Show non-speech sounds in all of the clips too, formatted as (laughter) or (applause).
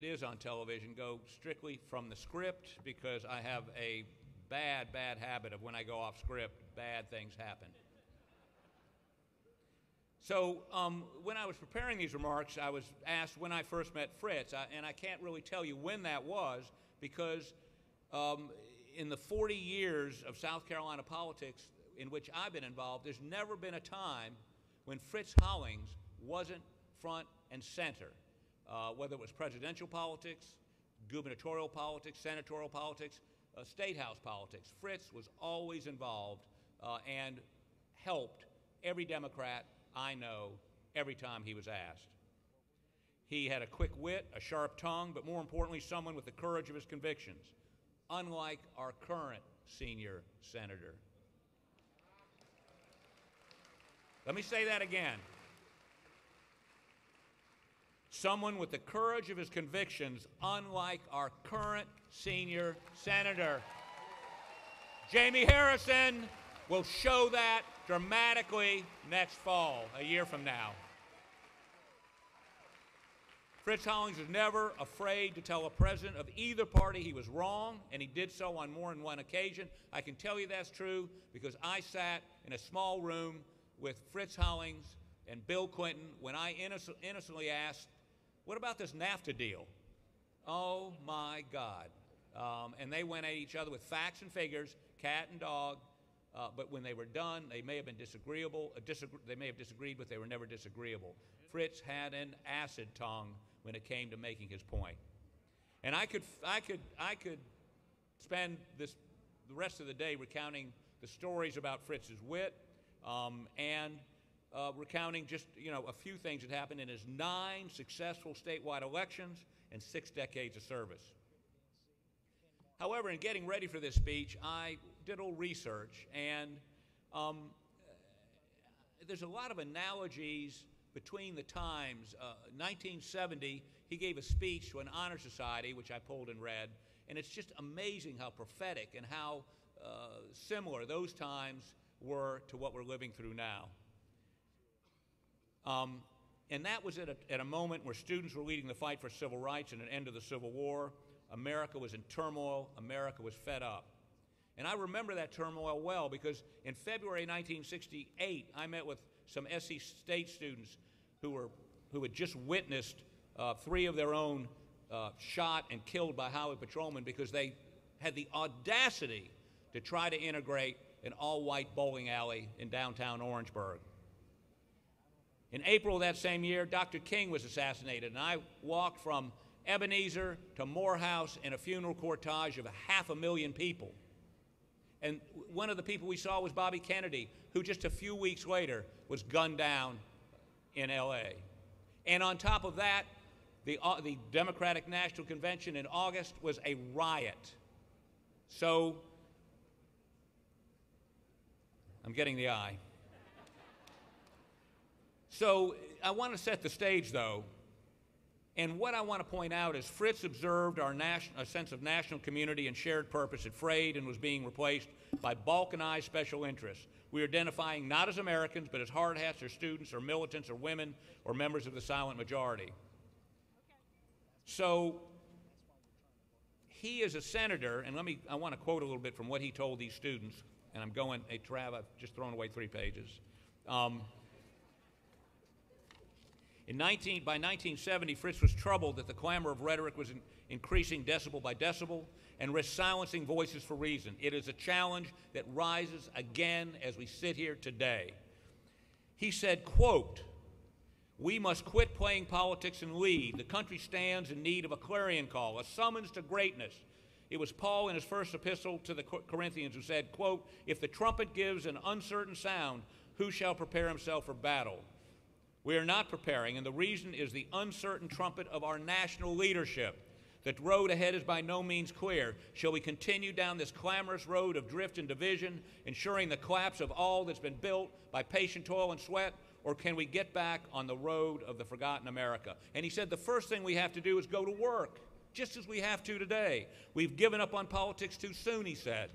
is on television go strictly from the script because I have a bad, bad habit of when I go off script, bad things happen. So, um, when I was preparing these remarks, I was asked when I first met Fritz, I, and I can't really tell you when that was because um, in the 40 years of South Carolina politics in which I've been involved, there's never been a time when Fritz Hollings wasn't front and center uh, whether it was presidential politics, gubernatorial politics, senatorial politics, uh, state house politics. Fritz was always involved uh, and helped every Democrat I know every time he was asked. He had a quick wit, a sharp tongue, but more importantly, someone with the courage of his convictions, unlike our current senior senator. Let me say that again someone with the courage of his convictions, unlike our current senior senator. Jaime Harrison will show that dramatically next fall, a year from now. Fritz Hollings was never afraid to tell a president of either party he was wrong, and he did so on more than one occasion. I can tell you that's true because I sat in a small room with Fritz Hollings and Bill Clinton when I innocently asked what about this NAFTA deal? Oh my God. Um, and they went at each other with facts and figures, cat and dog. Uh, but when they were done, they may have been disagreeable. Uh, disagree- they may have disagreed, but they were never disagreeable. Fritz had an acid tongue when it came to making his point. And I could, I could, I could spend this, the rest of the day recounting the stories about Fritz's wit um, and uh, recounting just you know a few things that happened in his nine successful statewide elections and six decades of service. However, in getting ready for this speech, I did a little research, and um, there's a lot of analogies between the times. Uh, 1970, he gave a speech to an honor society, which I pulled and read, and it's just amazing how prophetic and how uh, similar those times were to what we're living through now. Um, and that was at a, at a moment where students were leading the fight for civil rights and an end to the Civil War. America was in turmoil. America was fed up. And I remember that turmoil well because in February 1968, I met with some SC State students who, were, who had just witnessed uh, three of their own uh, shot and killed by highway patrolmen because they had the audacity to try to integrate an all white bowling alley in downtown Orangeburg. In April of that same year, Dr. King was assassinated, and I walked from Ebenezer to Morehouse in a funeral cortege of a half a million people. And one of the people we saw was Bobby Kennedy, who just a few weeks later was gunned down in LA. And on top of that, the, uh, the Democratic National Convention in August was a riot. So, I'm getting the eye. So I want to set the stage, though. And what I want to point out is Fritz observed our a sense of national community and shared purpose had frayed and was being replaced by balkanized special interests. We are identifying not as Americans, but as hard hats or students or militants or women or members of the silent majority. So he is a senator, and let me, I want to quote a little bit from what he told these students, and I'm going, hey, Trav, I've just thrown away three pages. Um, in 19, by 1970, Fritz was troubled that the clamor of rhetoric was in, increasing decibel by decibel and risked silencing voices for reason. It is a challenge that rises again as we sit here today. He said, quote, we must quit playing politics and lead. The country stands in need of a clarion call, a summons to greatness. It was Paul in his first epistle to the Corinthians who said, quote, If the trumpet gives an uncertain sound, who shall prepare himself for battle? We are not preparing, and the reason is the uncertain trumpet of our national leadership. The road ahead is by no means clear. Shall we continue down this clamorous road of drift and division, ensuring the collapse of all that's been built by patient toil and sweat? Or can we get back on the road of the forgotten America? And he said the first thing we have to do is go to work, just as we have to today. We've given up on politics too soon, he said.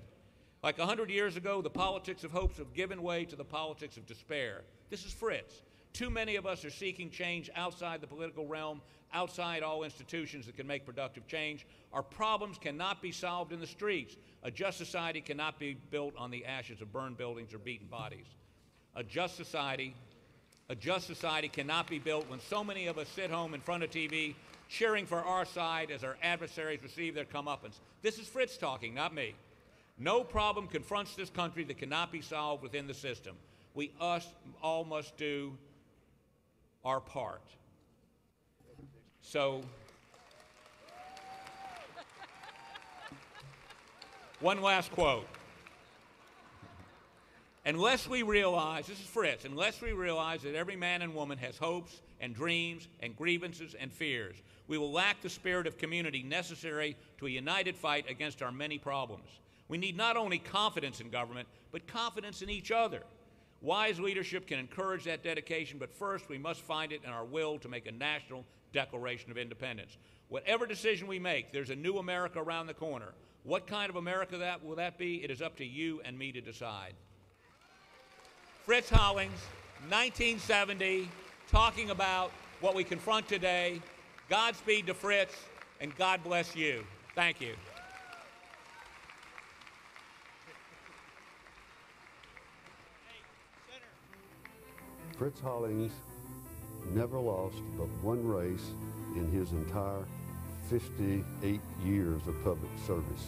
Like a hundred years ago, the politics of hopes have given way to the politics of despair. This is Fritz. Too many of us are seeking change outside the political realm, outside all institutions that can make productive change. Our problems cannot be solved in the streets. A just society cannot be built on the ashes of burned buildings or beaten bodies. A just society, a just society cannot be built when so many of us sit home in front of TV cheering for our side as our adversaries receive their comeuppance. This is Fritz talking, not me. No problem confronts this country that cannot be solved within the system. We us all must do our part. So, one last quote. Unless we realize, this is Fritz, unless we realize that every man and woman has hopes and dreams and grievances and fears, we will lack the spirit of community necessary to a united fight against our many problems. We need not only confidence in government, but confidence in each other. Wise leadership can encourage that dedication, but first we must find it in our will to make a national Declaration of Independence. Whatever decision we make, there's a new America around the corner. What kind of America that will that be? It is up to you and me to decide. Fritz Hollings, 1970, talking about what we confront today. Godspeed to Fritz, and God bless you. Thank you. Fritz Hollings never lost but one race in his entire 58 years of public service.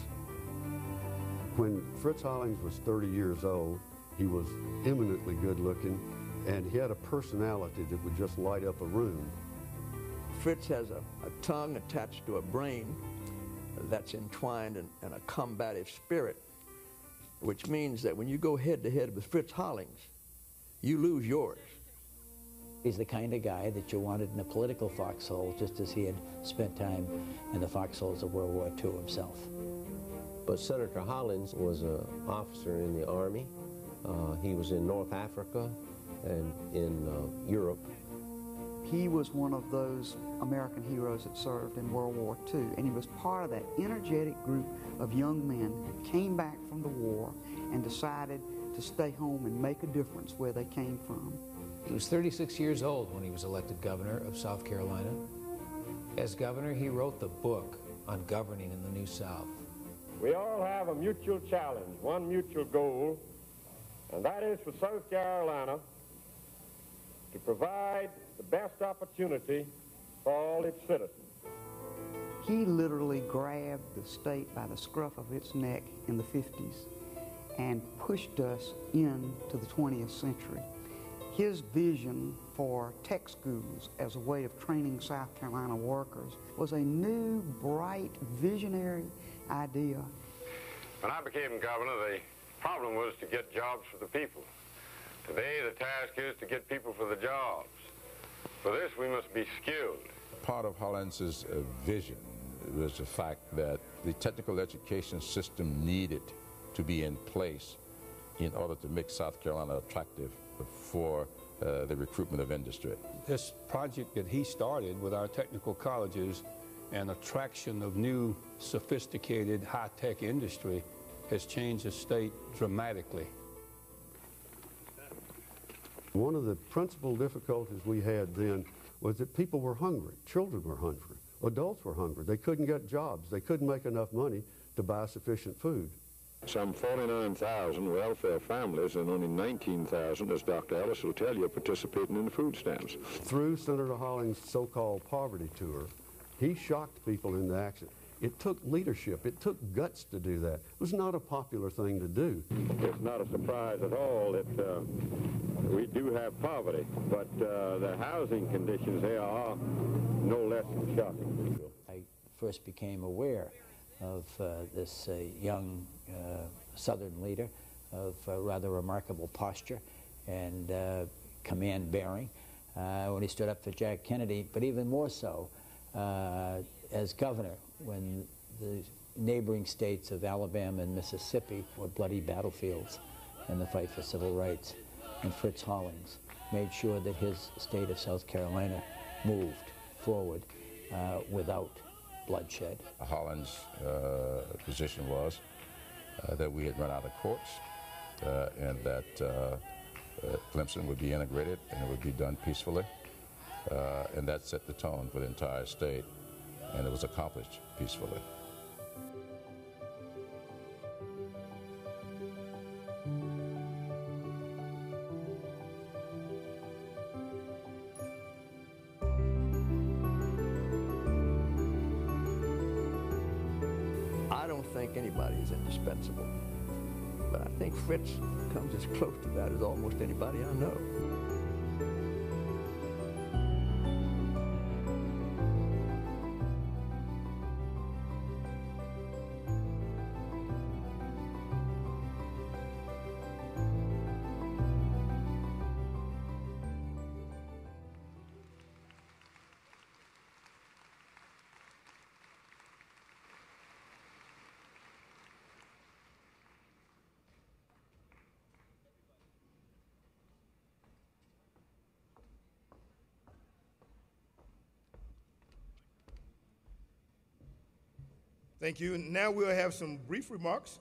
When Fritz Hollings was 30 years old, he was eminently good looking and he had a personality that would just light up a room. Fritz has a, a tongue attached to a brain that's entwined in, in a combative spirit, which means that when you go head to head with Fritz Hollings, you lose yours. He's the kind of guy that you wanted in a political foxhole, just as he had spent time in the foxholes of World War II himself. But Senator Hollings was an officer in the Army. Uh, he was in North Africa and in uh, Europe. He was one of those American heroes that served in World War II, and he was part of that energetic group of young men who came back from the war and decided to stay home and make a difference where they came from. He was 36 years old when he was elected governor of South Carolina. As governor, he wrote the book on governing in the New South. We all have a mutual challenge, one mutual goal, and that is for South Carolina to provide the best opportunity for all its citizens. He literally grabbed the state by the scruff of its neck in the 50s and pushed us into the 20th century. His vision for tech schools as a way of training South Carolina workers was a new, bright, visionary idea. When I became governor, the problem was to get jobs for the people. Today, the task is to get people for the jobs. For this, we must be skilled. Part of Hollings' uh, vision was the fact that the technical education system needed to be in place in order to make South Carolina attractive for uh, the recruitment of industry. This project that he started with our technical colleges and attraction of new sophisticated high-tech industry has changed the state dramatically. One of the principal difficulties we had then was that people were hungry. Children were hungry. Adults were hungry. They couldn't get jobs. They couldn't make enough money to buy sufficient food. Some 49,000 welfare families and only 19,000, as Dr. Ellis will tell you, are participating in the food stamps. Through Senator Hollings' so-called poverty tour, he shocked people into action. It took leadership. It took guts to do that. It was not a popular thing to do. It's not a surprise at all that uh, we do have poverty, but uh, the housing conditions there are no less than shocking. I first became aware of uh, this uh, young Southern leader of rather remarkable posture and uh, command bearing when he stood up for Jack Kennedy, but even more so as governor when the neighboring states of Alabama and Mississippi were bloody battlefields in the fight for civil rights. And Fritz Hollings made sure that his state of South Carolina moved forward uh, without bloodshed. Hollings' uh, position was uh, that we had run out of courts uh, and that uh, uh, Clemson would be integrated and it would be done peacefully. Uh, and that set the tone for the entire state, and it was accomplished peacefully. Fritz comes as close to that as almost anybody I know. Thank you. Now we'll have some brief remarks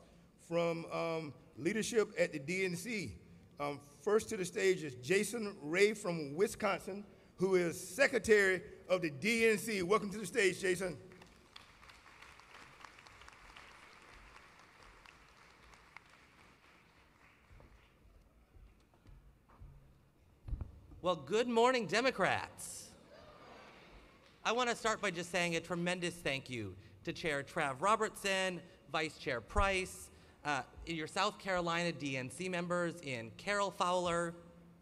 from um, leadership at the DNC. Um, first to the stage is Jason Rae from Wisconsin, who is secretary of the DNC. Welcome to the stage, Jason. Well, good morning, Democrats. I want to start by just saying a tremendous thank you to Chair Trav Robertson, Vice Chair Price, uh, your South Carolina DNC members in Carol Fowler,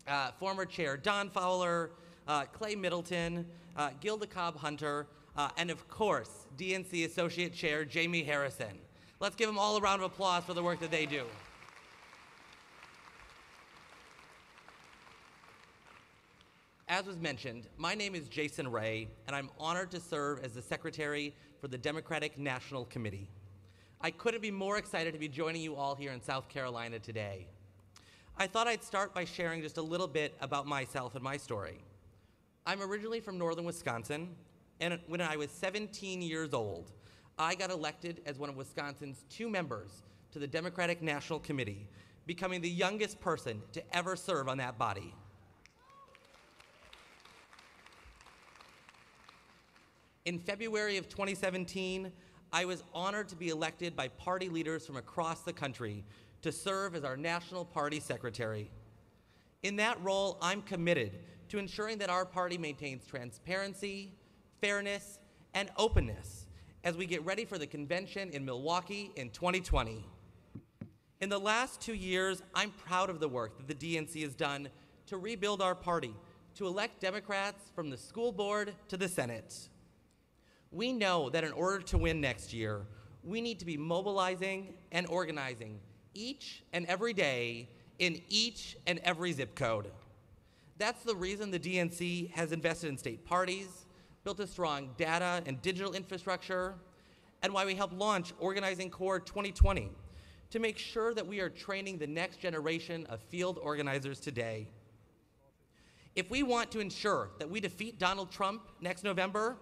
uh, former Chair Don Fowler, uh, Clay Middleton, uh, Gilda Cobb Hunter, uh, and of course, DNC Associate Chair Jaime Harrison. Let's give them all a round of applause for the work that they do. As was mentioned, my name is Jason Rae, and I'm honored to serve as the Secretary for the Democratic National Committee. I couldn't be more excited to be joining you all here in South Carolina today. I thought I'd start by sharing just a little bit about myself and my story. I'm originally from northern Wisconsin, and when I was 17 years old, I got elected as one of Wisconsin's two members to the Democratic National Committee, becoming the youngest person to ever serve on that body. In February of 2017, I was honored to be elected by party leaders from across the country to serve as our national party secretary. In that role, I'm committed to ensuring that our party maintains transparency, fairness, and openness as we get ready for the convention in Milwaukee in 2020. In the last two years, I'm proud of the work that the DNC has done to rebuild our party, to elect Democrats from the school board to the Senate. We know that in order to win next year, we need to be mobilizing and organizing each and every day in each and every zip code. That's the reason the DNC has invested in state parties, built a strong data and digital infrastructure, and why we helped launch Organizing Corps 2020 to make sure that we are training the next generation of field organizers today. If we want to ensure that we defeat Donald Trump next November,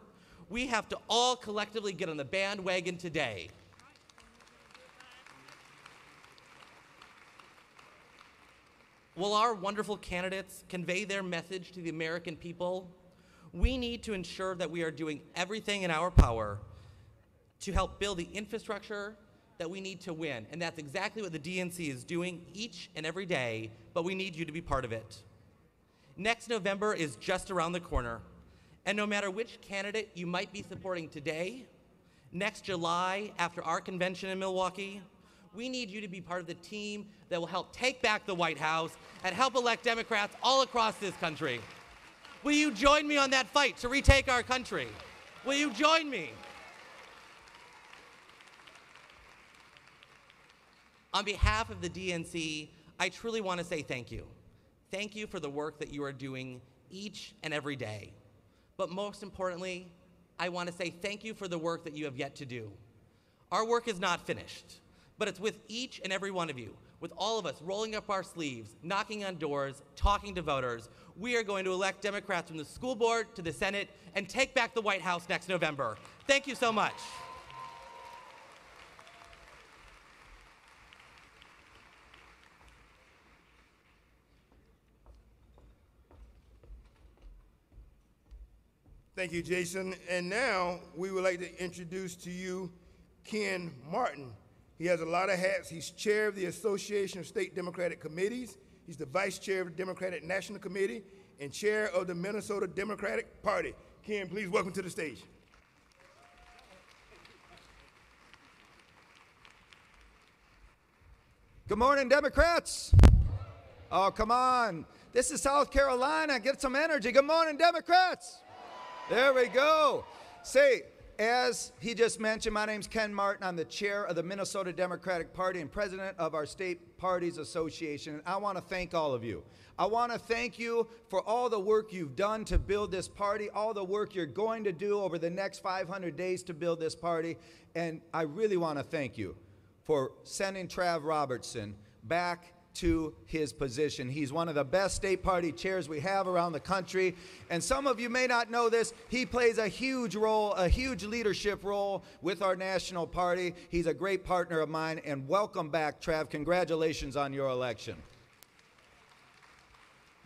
we have to all collectively get on the bandwagon today. Will our wonderful candidates convey their message to the American people? We need to ensure that we are doing everything in our power to help build the infrastructure that we need to win. And that's exactly what the DNC is doing each and every day, but we need you to be part of it. Next November is just around the corner. And no matter which candidate you might be supporting today, next July after our convention in Milwaukee, we need you to be part of the team that will help take back the White House and help elect Democrats all across this country. Will you join me on that fight to retake our country? Will you join me? On behalf of the DNC, I truly want to say thank you. Thank you for the work that you are doing each and every day. But most importantly, I want to say thank you for the work that you have yet to do. Our work is not finished, but it's with each and every one of you, with all of us rolling up our sleeves, knocking on doors, talking to voters. We are going to elect Democrats from the school board to the Senate and take back the White House next November. Thank you so much. Thank you, Jason. And now we would like to introduce to you Ken Martin. He has a lot of hats. He's chair of the Association of State Democratic Committees. He's the vice chair of the Democratic National Committee and chair of the Minnesota Democratic Party. Ken, please welcome to the stage. Good morning, Democrats. Oh, come on. This is South Carolina. Get some energy. Good morning, Democrats. There we go. Say, as he just mentioned, my name's Ken Martin. I'm the chair of the Minnesota Democratic Party and president of our state parties association. And I want to thank all of you. I want to thank you for all the work you've done to build this party, all the work you're going to do over the next 500 days to build this party. And I really want to thank you for sending Trav Robertson back to his position. He's one of the best state party chairs we have around the country. And some of you may not know this. He plays a huge role, a huge leadership role with our national party. He's a great partner of mine. And welcome back, Trav. Congratulations on your election.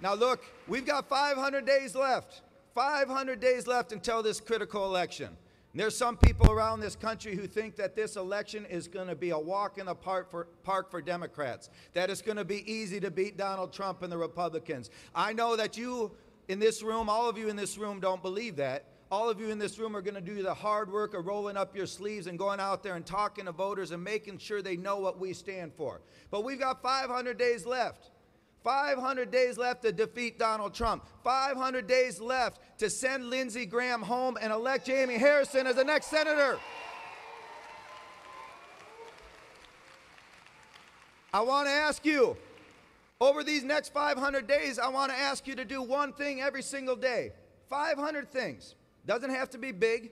Now, look, we've got 500 days left. 500 days left until this critical election. There's some people around this country who think that this election is going to be a walk in the park for, park for Democrats, that it's going to be easy to beat Donald Trump and the Republicans. I know that you in this room, all of you in this room, don't believe that. All of you in this room are going to do the hard work of rolling up your sleeves and going out there and talking to voters and making sure they know what we stand for. But we've got 500 days left. 500 days left to defeat Donald Trump. 500 days left to send Lindsey Graham home and elect Jaime Harrison as the next senator. I want to ask you, over these next 500 days, I want to ask you to do one thing every single day. 500 things. Doesn't have to be big,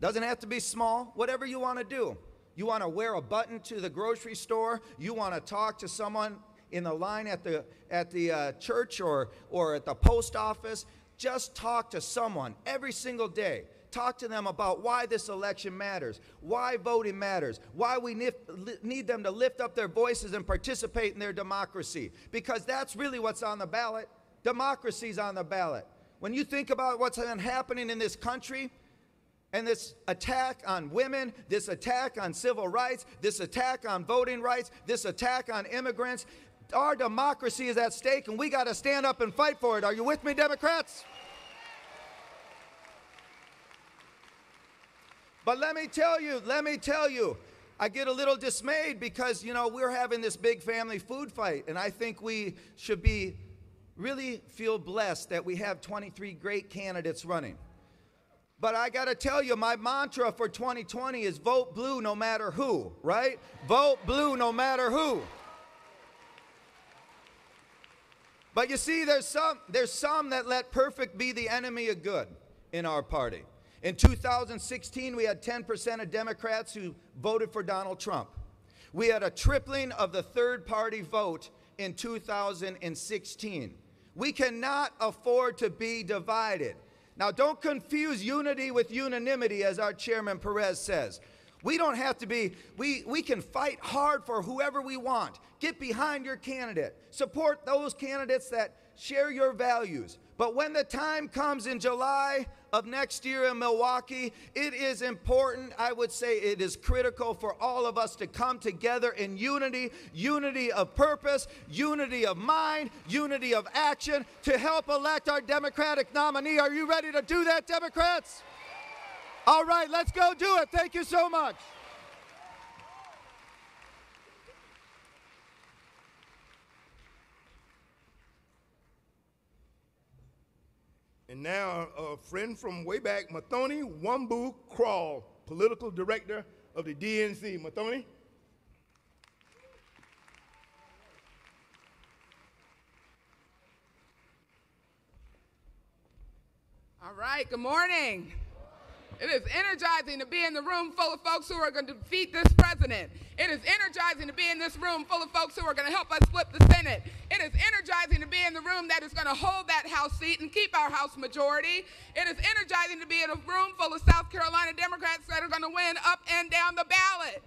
doesn't have to be small, whatever you want to do. You want to wear a button to the grocery store, you want to talk to someone in the line at the, at the uh, church or, or at the post office. Just talk to someone every single day. Talk to them about why this election matters, why voting matters, why we need them to lift up their voices and participate in their democracy. Because that's really what's on the ballot. Democracy's on the ballot. When you think about what's been happening in this country, and this attack on women, this attack on civil rights, this attack on voting rights, this attack on immigrants, our democracy is at stake and we got to stand up and fight for it. Are you with me, Democrats? But let me tell you, let me tell you, I get a little dismayed because, you know, we're having this big family food fight, and I think we should be really feel blessed that we have 23 great candidates running. But I got to tell you, my mantra for 2020 is vote blue no matter who, right? Vote blue no matter who. But you see, there's some, there's some that let perfect be the enemy of good in our party. In 2016, we had 10% of Democrats who voted for Donald Trump. We had a tripling of the third party vote in 2016. We cannot afford to be divided. Now, don't confuse unity with unanimity, as our chairman Perez says. We don't have to be, we, we can fight hard for whoever we want. Get behind your candidate. Support those candidates that share your values. But when the time comes in July of next year in Milwaukee, it is important, I would say it is critical for all of us to come together in unity, unity of purpose, unity of mind, unity of action to help elect our Democratic nominee. Are you ready to do that, Democrats? All right, let's go do it. Thank you so much. And now, a friend from way back, Mathoni Wambu Crawl, political director of the DNC. Mathoni? All right, good morning. It is energizing to be in the room full of folks who are going to defeat this president. It is energizing to be in this room full of folks who are going to help us flip the Senate. It is energizing to be in the room that is going to hold that House seat and keep our House majority. It is energizing to be in a room full of South Carolina Democrats that are going to win up and down the ballot.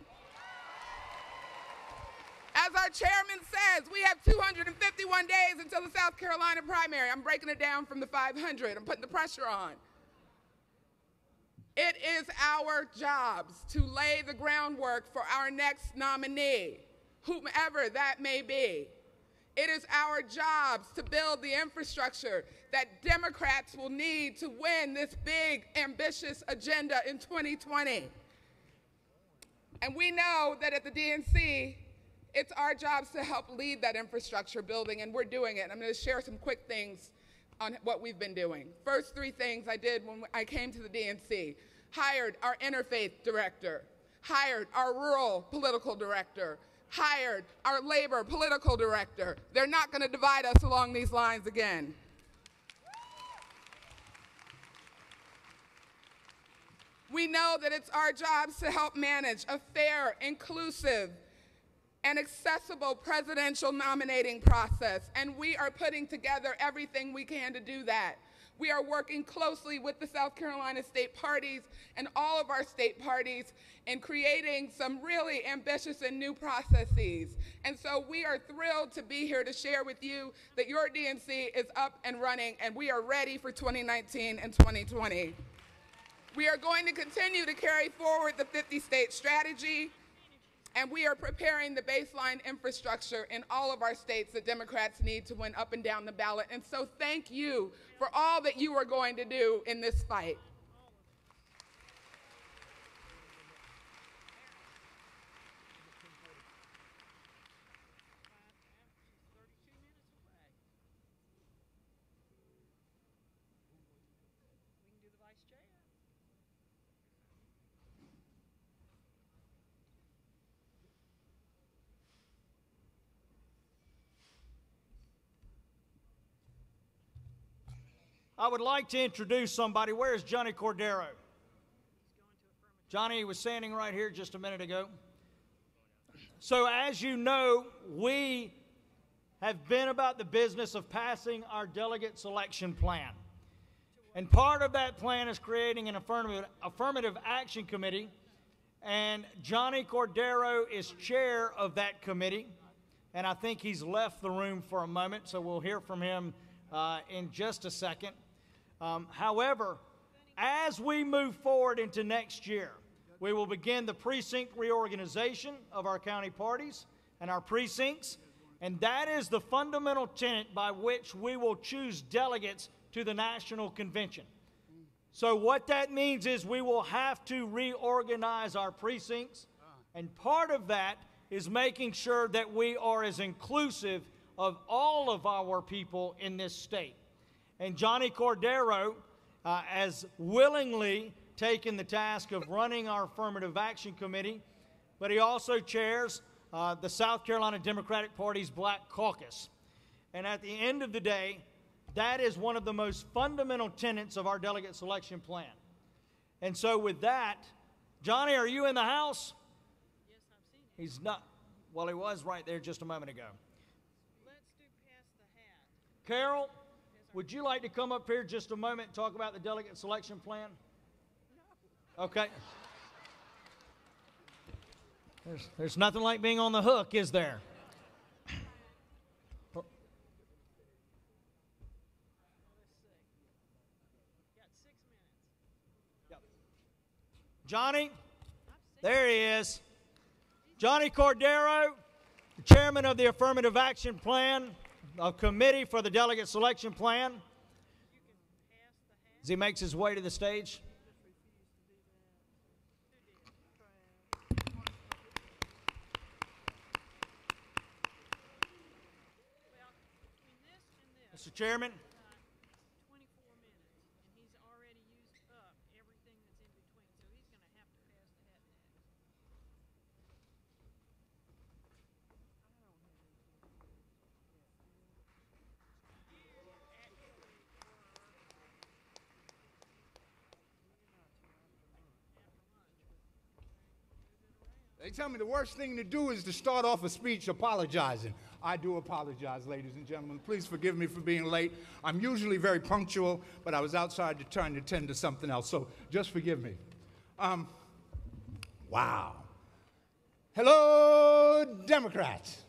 As our chairman says, we have 251 days until the South Carolina primary. I'm breaking it down from the 500. I'm putting the pressure on. It is our jobs to lay the groundwork for our next nominee, whomever that may be. It is our jobs to build the infrastructure that Democrats will need to win this big, ambitious agenda in 2020. And we know that at the DNC, it's our jobs to help lead that infrastructure building, and we're doing it. I'm going to share some quick things on what we've been doing. First three things I did when I came to the DNC hired our interfaith director, hired our rural political director, hired our labor political director. They're not going to divide us along these lines again. We know that it's our jobs to help manage a fair, inclusive, and accessible presidential nominating process, and we are putting together everything we can to do that. We are working closely with the South Carolina state parties and all of our state parties in creating some really ambitious and new processes. And so we are thrilled to be here to share with you that your DNC is up and running and we are ready for 2019 and 2020. We are going to continue to carry forward the 50 state strategy and we are preparing the baseline infrastructure in all of our states that Democrats need to win up and down the ballot. And so thank you for all that you are going to do in this fight. I would like to introduce somebody. Where's Johnnie Cordero? Johnnie was standing right here just a minute ago. So, as you know, we have been about the business of passing our delegate selection plan. And part of that plan is creating an affirmative, affirmative action committee. And Johnnie Cordero is chair of that committee. And I think he's left the room for a moment, so we'll hear from him uh, in just a second. Um, however, as we move forward into next year, we will begin the precinct reorganization of our county parties and our precincts, and that is the fundamental tenet by which we will choose delegates to the national convention. So, what that means is we will have to reorganize our precincts, and part of that is making sure that we are as inclusive of all of our people in this state. And Johnnie Cordero uh, has willingly taken the task of running our Affirmative Action Committee, but he also chairs uh, the South Carolina Democratic Party's Black Caucus. And at the end of the day, that is one of the most fundamental tenets of our delegate selection plan. And so, with that, Johnnie, are you in the house? Yes, I've seen him. He's not. Well, he was right there just a moment ago. Let's do pass the hat. Carol, would you like to come up here just a moment and talk about the delegate selection plan? Okay. There's, there's nothing like being on the hook, is there? Johnnie, there he is. Johnnie Cordero, the chairman of the Affirmative Action Plan, a committee for the delegate selection plan. As he makes his way to the stage. Mr. Chairman. They tell me the worst thing to do is to start off a speech apologizing. I do apologize, ladies and gentlemen. Please forgive me for being late. I'm usually very punctual, but I was outside to trying to tend to something else, so just forgive me. Um, wow. Hello, Democrats.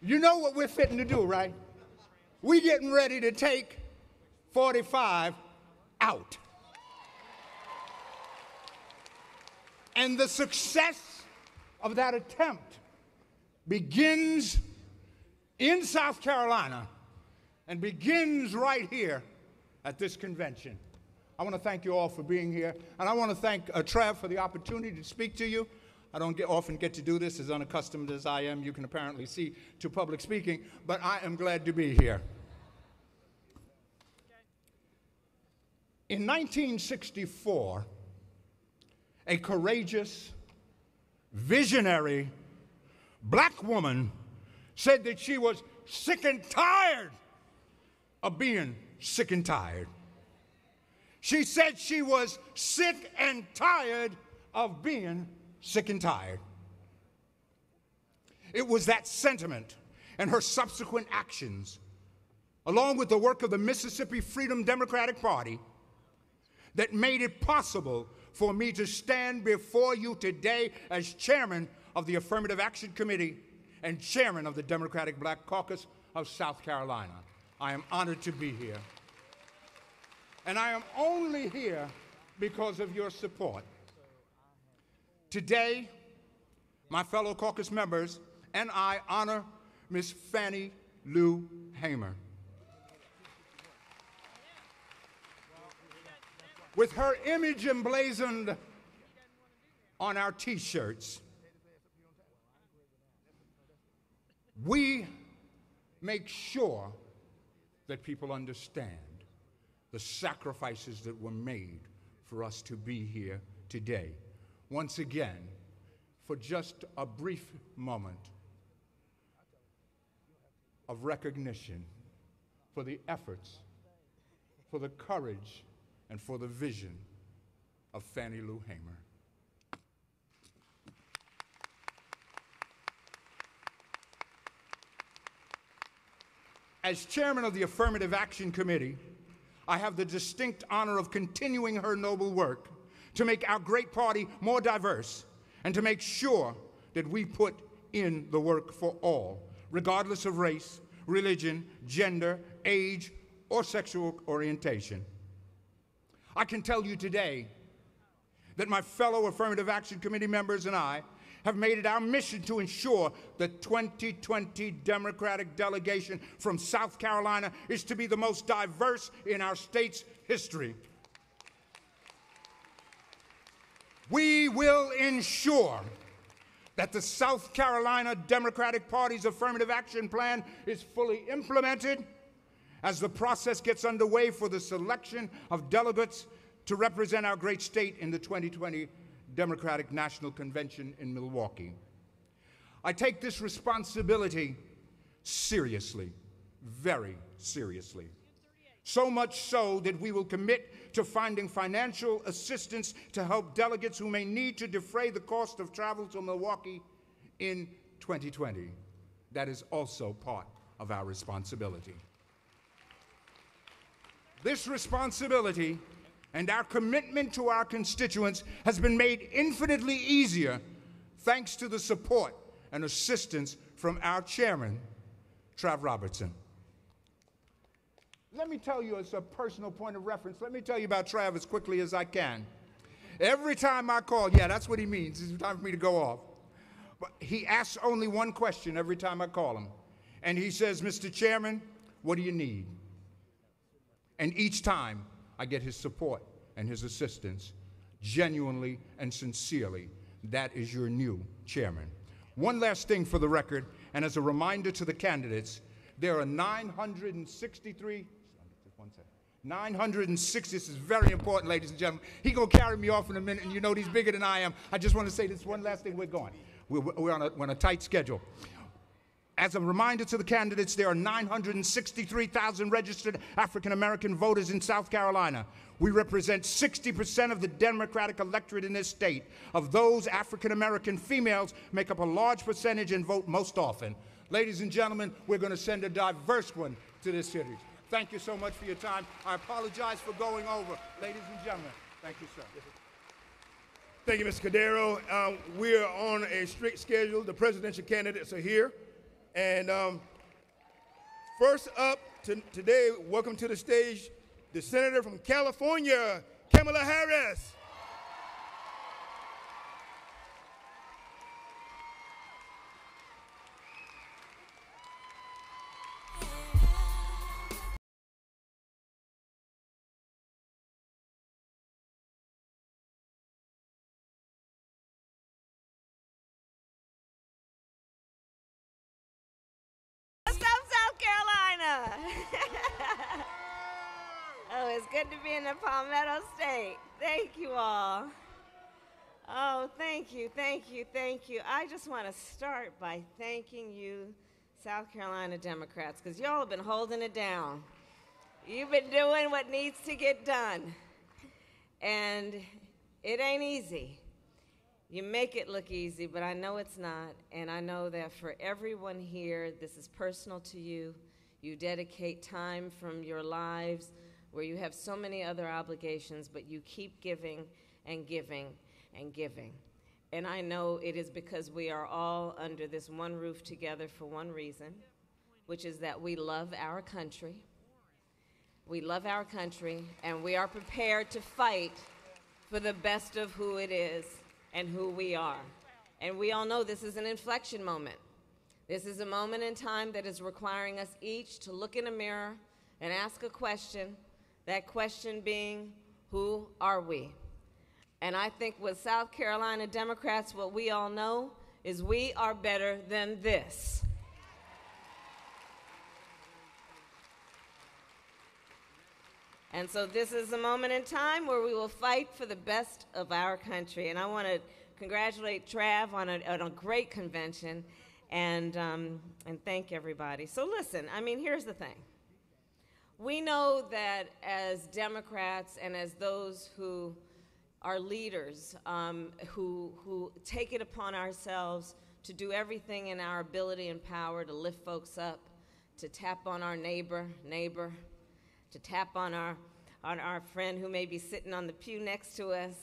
You know what we're fitting to do, right? We're getting ready to take 45 out. And the success of that attempt begins in South Carolina and begins right here at this convention. I want to thank you all for being here, and I want to thank uh, Trav for the opportunity to speak to you. I don't get, often get to do this, as unaccustomed as I am, you can apparently see, to public speaking, but I am glad to be here. In 1964, a courageous, visionary black woman said that she was sick and tired of being sick and tired. She said she was sick and tired of being sick and tired. It was that sentiment and her subsequent actions, along with the work of the Mississippi Freedom Democratic Party, that made it possible for me to stand before you today as chairman of the Affirmative Action Committee and chairman of the Democratic Black Caucus of South Carolina. I am honored to be here. And I am only here because of your support. Today, my fellow caucus members and I honor Miss Fannie Lou Hamer. With her image emblazoned on our t shirts, we make sure that people understand the sacrifices that were made for us to be here today. Once again, for just a brief moment of recognition for the efforts, for the courage, and for the vision of Fannie Lou Hamer. As chairman of the Affirmative Action Committee, I have the distinct honor of continuing her noble work to make our great party more diverse and to make sure that we put in the work for all, regardless of race, religion, gender, age, or sexual orientation. I can tell you today that my fellow Affirmative Action Committee members and I have made it our mission to ensure the 2020 Democratic delegation from South Carolina is to be the most diverse in our state's history. We will ensure that the South Carolina Democratic Party's affirmative action plan is fully implemented as the process gets underway for the selection of delegates to represent our great state in the 2020 Democratic National Convention in Milwaukee. I take this responsibility seriously, very seriously. So much so that we will commit to finding financial assistance to help delegates who may need to defray the cost of travel to Milwaukee in 2020. That is also part of our responsibility. This responsibility and our commitment to our constituents has been made infinitely easier thanks to the support and assistance from our chairman, Trav Robertson. Let me tell you as a personal point of reference, let me tell you about Trav as quickly as I can. Every time I call, yeah, that's what he means. It's time for me to go off. But he asks only one question every time I call him. And he says, Mr. Chairman, what do you need? And each time I get his support and his assistance, genuinely and sincerely. That is your new chairman. One last thing for the record, and as a reminder to the candidates, there are 963 960, this is very important, ladies and gentlemen. He gonna carry me off in a minute, and you know he's bigger than I am. I just want to say this one last thing, we're going. We're, we're, on a, we're on a tight schedule. As a reminder to the candidates, there are 963,000 registered African American voters in South Carolina. We represent 60% of the Democratic electorate in this state. Of those, African American females make up a large percentage and vote most often. Ladies and gentlemen, we're going to send a diverse one to this city. Thank you so much for your time. I apologize for going over. Ladies and gentlemen, thank you, sir. Thank you, Mr. Cordero. Um, we're on a strict schedule. The presidential candidates are here. And um, first up to today, welcome to the stage, the Senator from California, Kamala Harris. (laughs) Oh, it's good to be in the Palmetto State. Thank you all. Oh, thank you, thank you, thank you. I just want to start by thanking you, South Carolina Democrats, because y'all have been holding it down. You've been doing what needs to get done. And it ain't easy. You make it look easy, but I know it's not. And I know that for everyone here, this is personal to you. You dedicate time from your lives where you have so many other obligations, but you keep giving and giving and giving. And I know it is because we are all under this one roof together for one reason, which is that we love our country. We love our country, and we are prepared to fight for the best of who it is and who we are. And we all know this is an inflection moment. This is a moment in time that is requiring us each to look in a mirror and ask a question. That question being, who are we? And I think with South Carolina Democrats, what we all know is we are better than this. And so this is a moment in time where we will fight for the best of our country. And I want to congratulate Trav on a, on a great convention and, um, and thank everybody. So listen, I mean, here's the thing. We know that as Democrats and as those who are leaders, um, who, who take it upon ourselves to do everything in our ability and power to lift folks up, to tap on our neighbor, neighbor, to tap on our, on our friend who may be sitting on the pew next to us,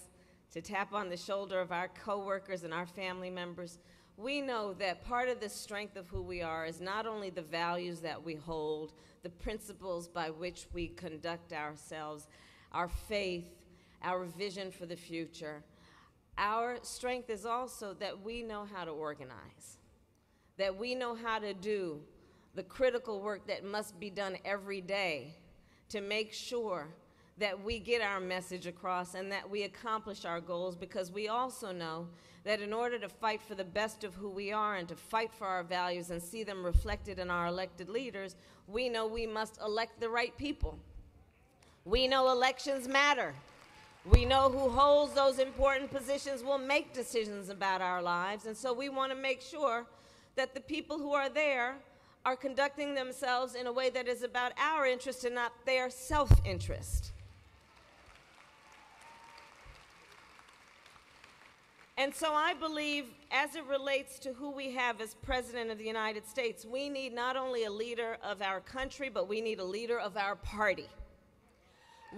to tap on the shoulder of our coworkers and our family members. We know that part of the strength of who we are is not only the values that we hold, the principles by which we conduct ourselves, our faith, our vision for the future. Our strength is also that we know how to organize, that we know how to do the critical work that must be done every day to make sure that we get our message across and that we accomplish our goals because we also know that in order to fight for the best of who we are and to fight for our values and see them reflected in our elected leaders, we know we must elect the right people. We know elections matter. We know who holds those important positions will make decisions about our lives, and so we want to make sure that the people who are there are conducting themselves in a way that is about our interest and not their self And so I believe, as it relates to who we have as President of the United States, we need not only a leader of our country, but we need a leader of our party.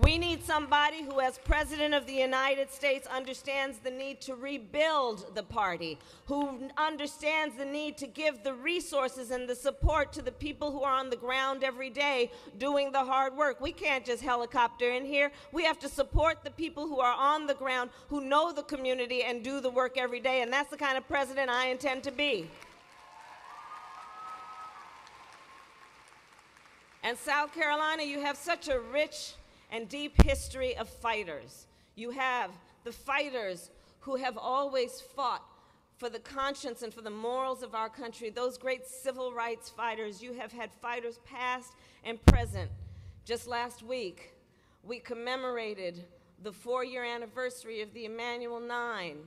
We need somebody who, as President of the United States, understands the need to rebuild the party, who understands the need to give the resources and the support to the people who are on the ground every day doing the hard work. We can't just helicopter in here. We have to support the people who are on the ground, who know the community and do the work every day. And that's the kind of president I intend to be. And South Carolina, you have such a rich and deep history of fighters. You have the fighters who have always fought for the conscience and for the morals of our country, those great civil rights fighters. You have had fighters past and present. Just last week, we commemorated the four year anniversary of the Emanuel Nine,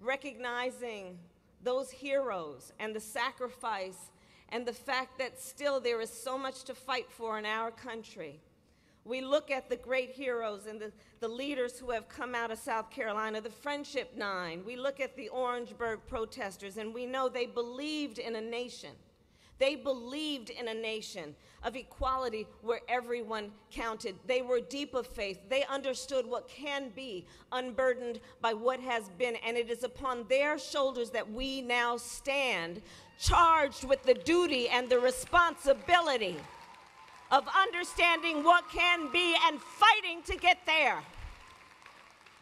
recognizing those heroes and the sacrifice and the fact that still there is so much to fight for in our country. We look at the great heroes and the, the leaders who have come out of South Carolina, the Friendship Nine. We look at the Orangeburg protesters, and we know they believed in a nation. They believed in a nation of equality where everyone counted. They were deep of faith. They understood what can be unburdened by what has been. And it is upon their shoulders that we now stand, charged with the duty and the responsibility of understanding what can be and fighting to get there.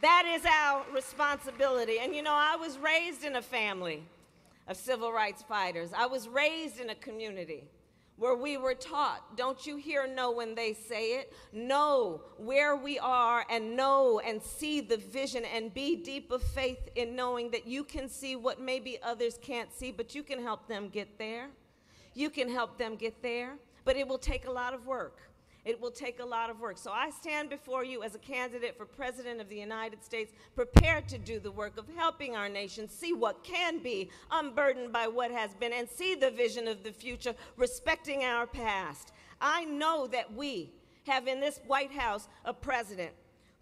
That is our responsibility. And you know, I was raised in a family of civil rights fighters. I was raised in a community where we were taught don't you hear no when they say it? Know where we are and know and see the vision and be deep of faith in knowing that you can see what maybe others can't see, but you can help them get there. You can help them get there, but it will take a lot of work. It will take a lot of work. So I stand before you as a candidate for President of the United States, prepared to do the work of helping our nation see what can be, unburdened by what has been, and see the vision of the future, respecting our past. I know that we have in this White House a president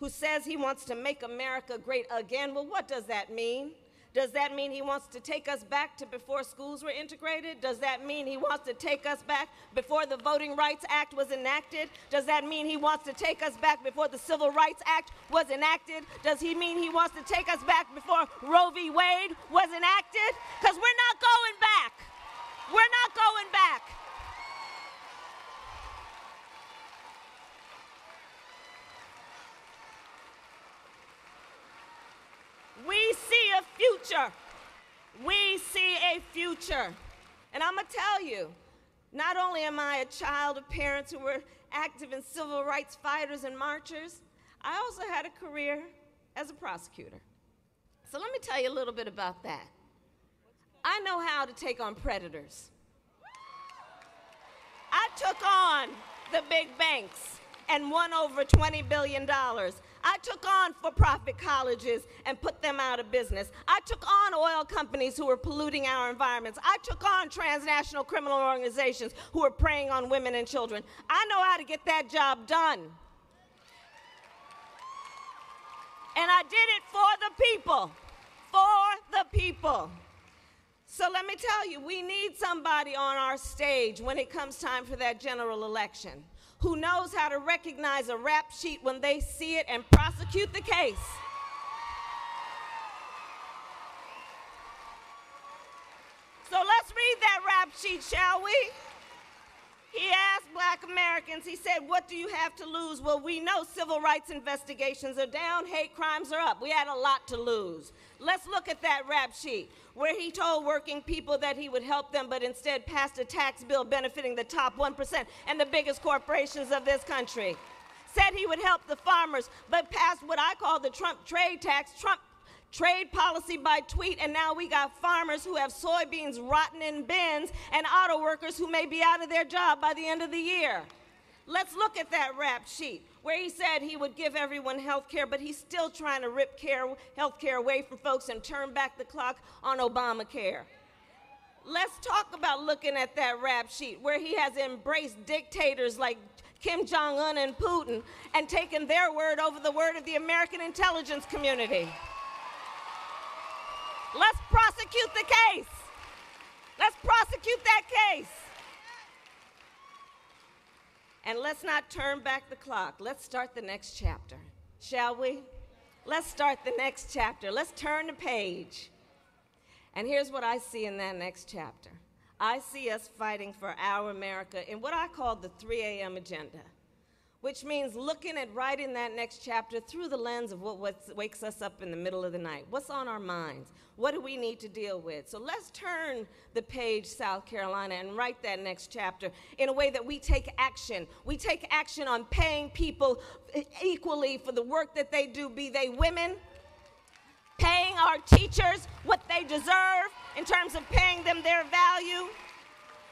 who says he wants to make America great again. Well, what does that mean? Does that mean he wants to take us back to before schools were integrated? Does that mean he wants to take us back before the Voting Rights Act was enacted? Does that mean he wants to take us back before the Civil Rights Act was enacted? Does he mean he wants to take us back before Roe v. Wade was enacted? Because we're not going back. We're not going back. We see a future. We see a future. And I'm going to tell you, not only am I a child of parents who were active in civil rights fighters and marchers, I also had a career as a prosecutor. So let me tell you a little bit about that. I know how to take on predators. I took on the big banks and won over $20 billion. I took on for profit colleges and put them out of business. I took on oil companies who were polluting our environments. I took on transnational criminal organizations who were preying on women and children. I know how to get that job done. And I did it for the people. For the people. So let me tell you, we need somebody on our stage when it comes time for that general election who knows how to recognize a rap sheet when they see it and prosecute the case. So let's read that rap sheet, shall we? He asked black Americans, he said, What do you have to lose? Well, we know civil rights investigations are down, hate crimes are up. We had a lot to lose. Let's look at that rap sheet where he told working people that he would help them, but instead passed a tax bill benefiting the top 1% and the biggest corporations of this country. Said he would help the farmers, but passed what I call the Trump trade tax. Trump trade policy by tweet, and now we got farmers who have soybeans rotten in bins and auto workers who may be out of their job by the end of the year. Let's look at that rap sheet where he said he would give everyone health care, but he's still trying to rip care, health care away from folks and turn back the clock on Obamacare. Let's talk about looking at that rap sheet where he has embraced dictators like Kim Jong un and Putin and taken their word over the word of the American intelligence community. Let's prosecute the case. Let's prosecute that case. And let's not turn back the clock. Let's start the next chapter, shall we? Let's start the next chapter. Let's turn the page. And here's what I see in that next chapter I see us fighting for our America in what I call the 3 a.m. agenda which means looking at writing that next chapter through the lens of what wakes us up in the middle of the night. What's on our minds? What do we need to deal with? So let's turn the page, South Carolina, and write that next chapter in a way that we take action. We take action on paying people equally for the work that they do, be they women, paying our teachers what they deserve in terms of paying them their value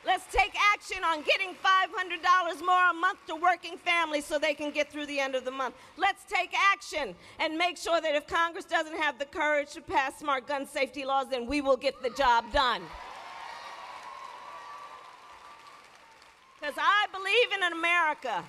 Let's take action on getting $500 more a month to working families so they can get through the end of the month. Let's take action and make sure that if Congress doesn't have the courage to pass smart gun safety laws, then we will get the job done. Because I believe in an America.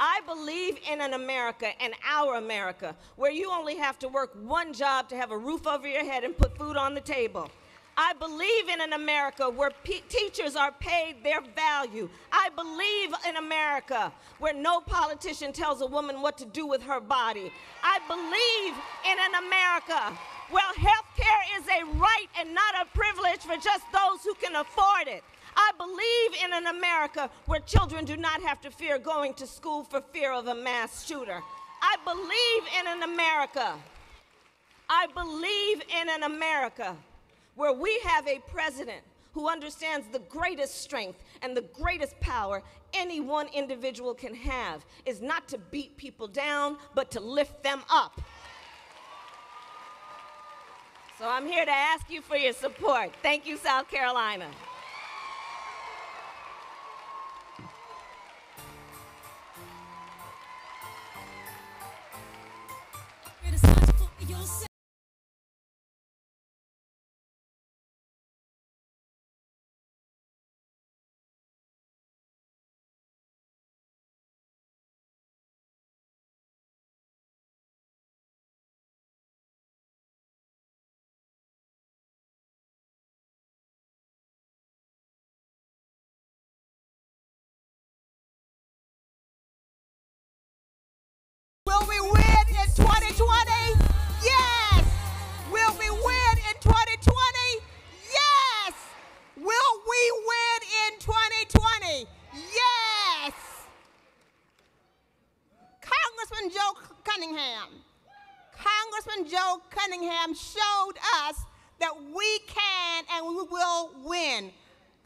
I believe in an America and our America where you only have to work one job to have a roof over your head and put food on the table. I believe in an America where teachers are paid their value. I believe in an America where no politician tells a woman what to do with her body. I believe in an America where health care is a right and not a privilege for just those who can afford it. I believe in an America where children do not have to fear going to school for fear of a mass shooter. I believe in an America. I believe in an America where we have a president who understands the greatest strength and the greatest power any one individual can have is not to beat people down, but to lift them up. So I'm here to ask you for your support. Thank you, South Carolina. Cunningham showed us that we can and we will win.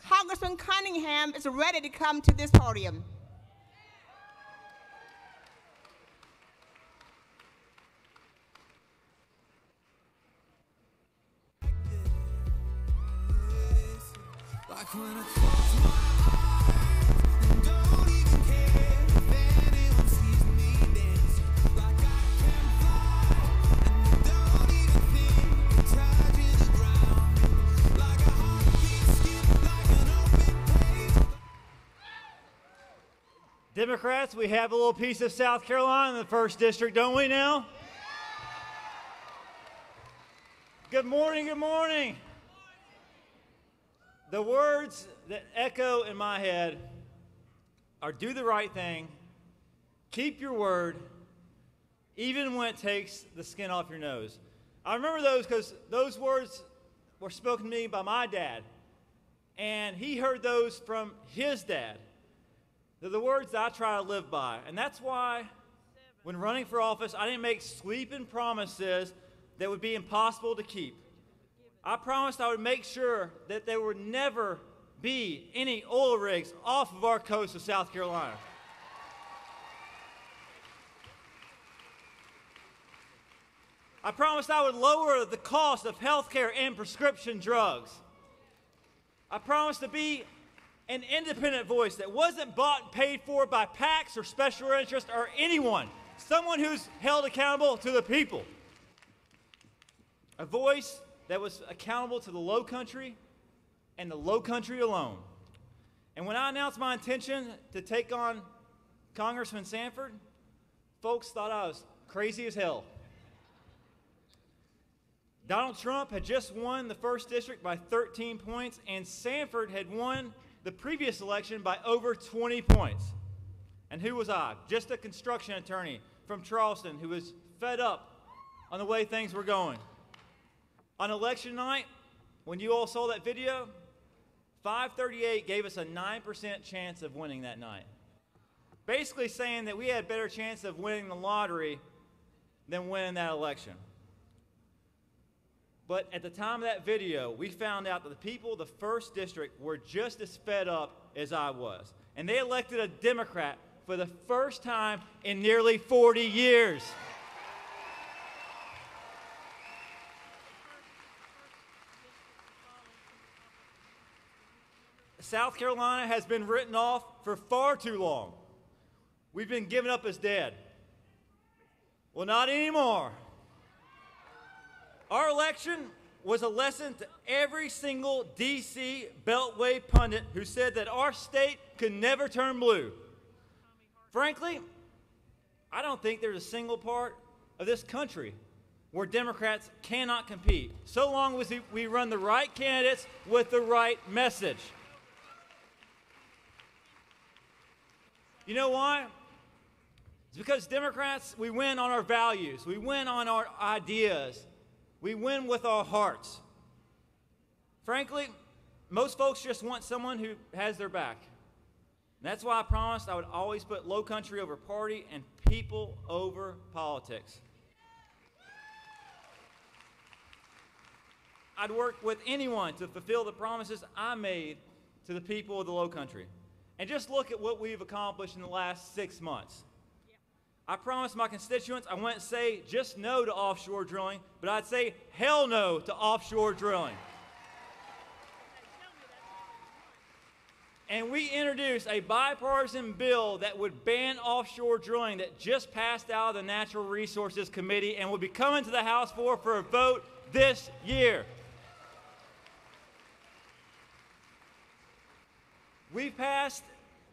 Congressman Cunningham is ready to come to this podium. Like Democrats, we have a little piece of South Carolina in the first district, don't we now? Good morning, good morning. The words that echo in my head are do the right thing, keep your word, even when it takes the skin off your nose. I remember those because those words were spoken to me by my dad, and he heard those from his dad. They're the words that I try to live by. And that's why, when running for office, I didn't make sweeping promises that would be impossible to keep. I promised I would make sure that there would never be any oil rigs off of our coast of South Carolina. I promised I would lower the cost of health care and prescription drugs. I promised to be an independent voice that wasn't bought and paid for by PACs or special interest or anyone, someone who's held accountable to the people. A voice that was accountable to the low country and the low country alone. And when I announced my intention to take on Congressman Sanford, folks thought I was crazy as hell. Donald Trump had just won the first district by 13 points, and Sanford had won the previous election by over 20 points. And who was I? Just a construction attorney from Charleston who was fed up on the way things were going. On election night, when you all saw that video, 538 gave us a 9% chance of winning that night. Basically saying that we had better chance of winning the lottery than winning that election. But at the time of that video, we found out that the people of the first district were just as fed up as I was. And they elected a Democrat for the first time in nearly 40 years. South Carolina has been written off for far too long. We've been given up as dead. Well, not anymore. Our election was a lesson to every single D.C. Beltway pundit who said that our state could never turn blue. Frankly, I don't think there's a single part of this country where Democrats cannot compete, so long as we run the right candidates with the right message. You know why? It's because Democrats, we win on our values, we win on our ideas, we win with our hearts. Frankly, most folks just want someone who has their back. And that's why I promised I would always put low country over party and people over politics. I'd work with anyone to fulfill the promises I made to the people of the low country. And just look at what we've accomplished in the last six months. I promised my constituents I wouldn't say just no to offshore drilling, but I'd say hell no to offshore drilling. And we introduced a bipartisan bill that would ban offshore drilling that just passed out of the Natural Resources Committee and will be coming to the House floor for a vote this year. We passed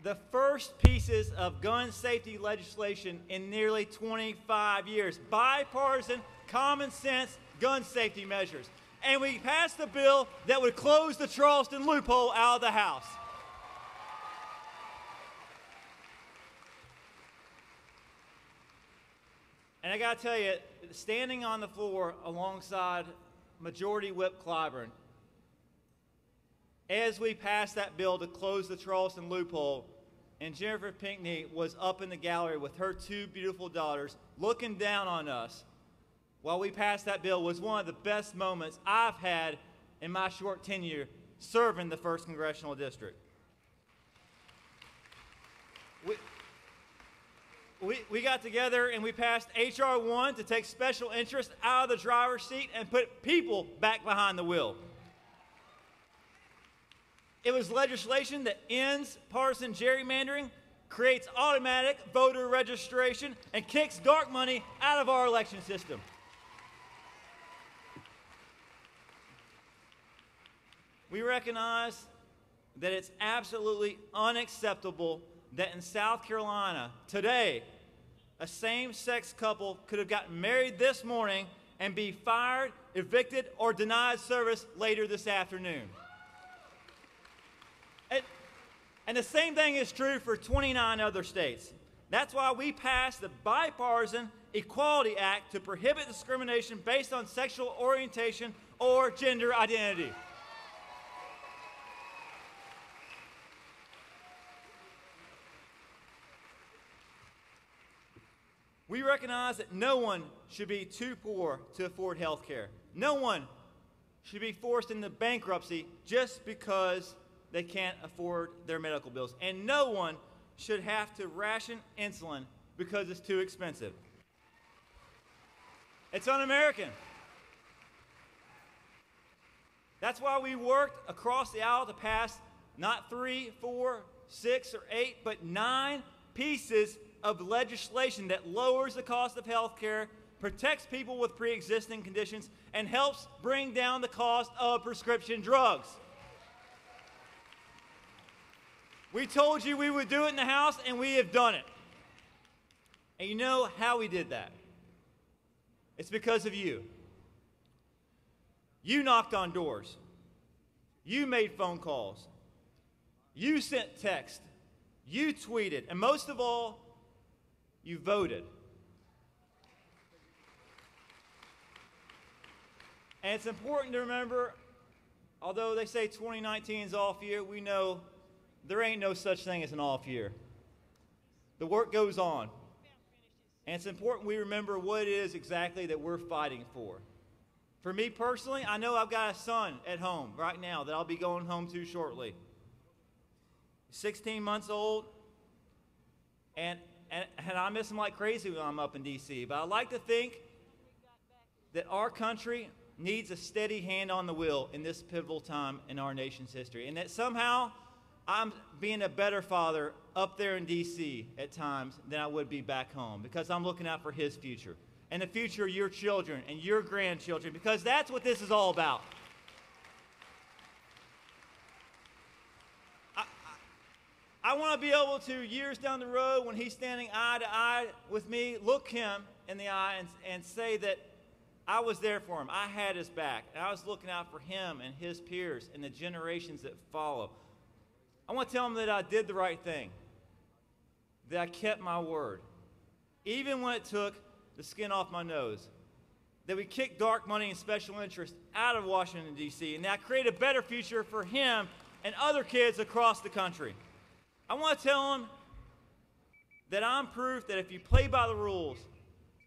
the first pieces of gun safety legislation in nearly 25 years. Bipartisan, common sense gun safety measures. And we passed the bill that would close the Charleston loophole out of the House. And I got to tell you, standing on the floor alongside Majority Whip Clyburn, as we passed that bill to close the Charleston loophole, and Jennifer Pinckney was up in the gallery with her two beautiful daughters looking down on us while we passed that bill was one of the best moments I've had in my short tenure serving the 1st Congressional District. We, we, we got together and we passed H.R. 1 to take special interest out of the driver's seat and put people back behind the wheel. It was legislation that ends partisan gerrymandering, creates automatic voter registration, and kicks dark money out of our election system. We recognize that it's absolutely unacceptable that in South Carolina today, a same sex couple could have gotten married this morning and be fired, evicted, or denied service later this afternoon. And, and the same thing is true for 29 other states. That's why we passed the Bipartisan Equality Act to prohibit discrimination based on sexual orientation or gender identity. We recognize that no one should be too poor to afford health care. No one should be forced into bankruptcy just because they can't afford their medical bills. And no one should have to ration insulin because it's too expensive. It's un American. That's why we worked across the aisle to pass not three, four, six, or eight, but nine pieces of legislation that lowers the cost of health care, protects people with pre existing conditions, and helps bring down the cost of prescription drugs. We told you we would do it in the House, and we have done it. And you know how we did that? It's because of you. You knocked on doors. You made phone calls. You sent text. You tweeted. And most of all, you voted. And it's important to remember, although they say 2019 is off year, we know there ain't no such thing as an off year. The work goes on. And it's important we remember what it is exactly that we're fighting for. For me personally, I know I've got a son at home right now that I'll be going home to shortly. 16 months old, and, and, and I miss him like crazy when I'm up in D.C. But I like to think that our country needs a steady hand on the wheel in this pivotal time in our nation's history, and that somehow I'm being a better father up there in D.C. at times than I would be back home because I'm looking out for his future and the future of your children and your grandchildren because that's what this is all about. I, I, I want to be able to, years down the road, when he's standing eye to eye with me, look him in the eye and, and say that I was there for him. I had his back. And I was looking out for him and his peers and the generations that follow. I want to tell him that I did the right thing, that I kept my word, even when it took the skin off my nose. that we kick dark money and special interests out of Washington, D.C., and that create a better future for him and other kids across the country. I want to tell him that I'm proof that if you play by the rules,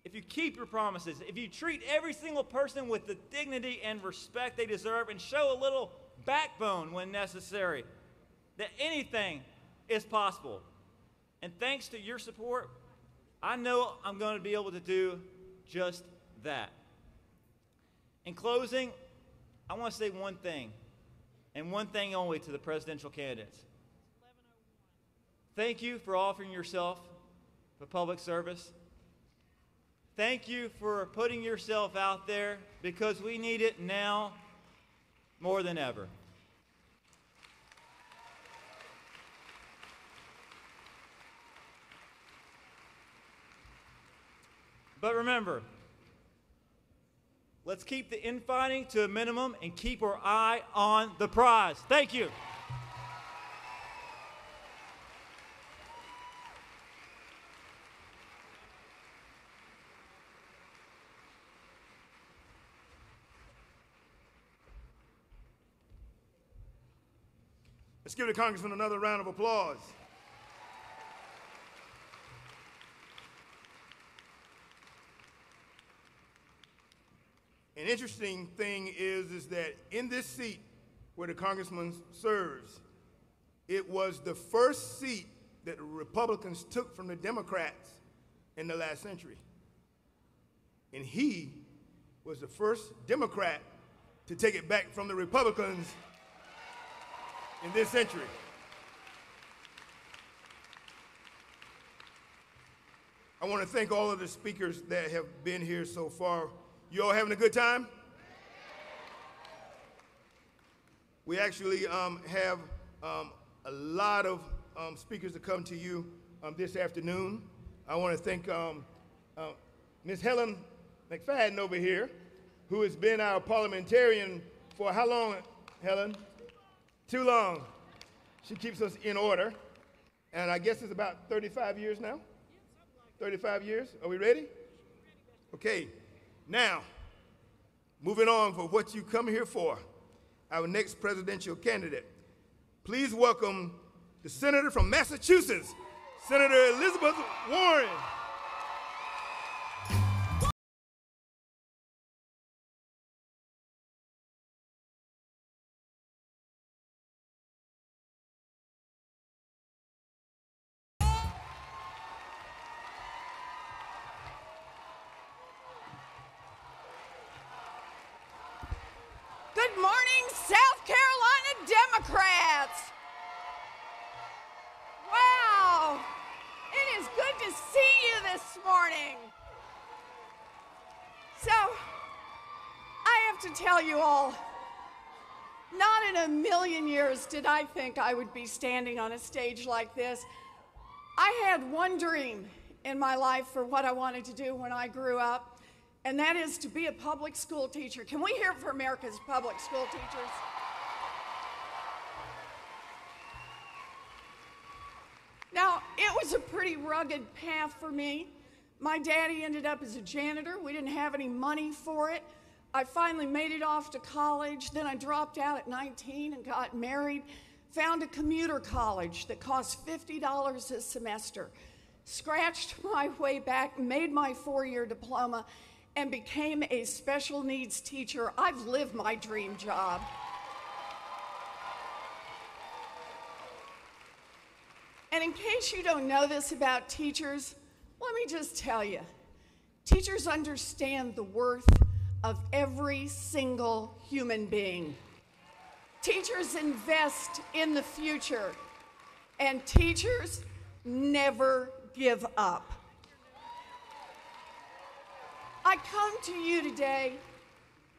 if you keep your promises, if you treat every single person with the dignity and respect they deserve, and show a little backbone when necessary, that anything is possible. And thanks to your support, I know I'm going to be able to do just that. In closing, I want to say one thing, and one thing only to the presidential candidates. Thank you for offering yourself for public service. Thank you for putting yourself out there because we need it now more than ever. But remember, let's keep the infighting to a minimum and keep our eye on the prize. Thank you. Let's give the congressman another round of applause. An interesting thing is, is that in this seat where the congressman serves, it was the first seat that the Republicans took from the Democrats in the last century. And he was the first Democrat to take it back from the Republicans in this century. I want to thank all of the speakers that have been here so far. You all having a good time? We actually um, have um, a lot of um, speakers to come to you um, this afternoon. I want to thank um, uh, Ms. Helen McFadden over here, who has been our parliamentarian for how long, Helen? Too long. She keeps us in order. And I guess it's about 35 years now? 35 years? Are we ready? Okay. Now, moving on for what you come here for, our next presidential candidate. Please welcome the senator from Massachusetts, Senator Elizabeth Warren. To tell you all, not in a million years did I think I would be standing on a stage like this. I had one dream in my life for what I wanted to do when I grew up, and that is to be a public school teacher. Can we hear for America's public school teachers? Now, it was a pretty rugged path for me. My daddy ended up as a janitor. We didn't have any money for it. I finally made it off to college. Then I dropped out at 19 and got married. Found a commuter college that cost $50 a semester. Scratched (laughs) my way back, made my four year diploma, and became a special needs teacher. I've lived my dream job. And in case you don't know this about teachers, let me just tell you teachers understand the worth of every single human being. Teachers invest in the future, and teachers never give up. I come to you today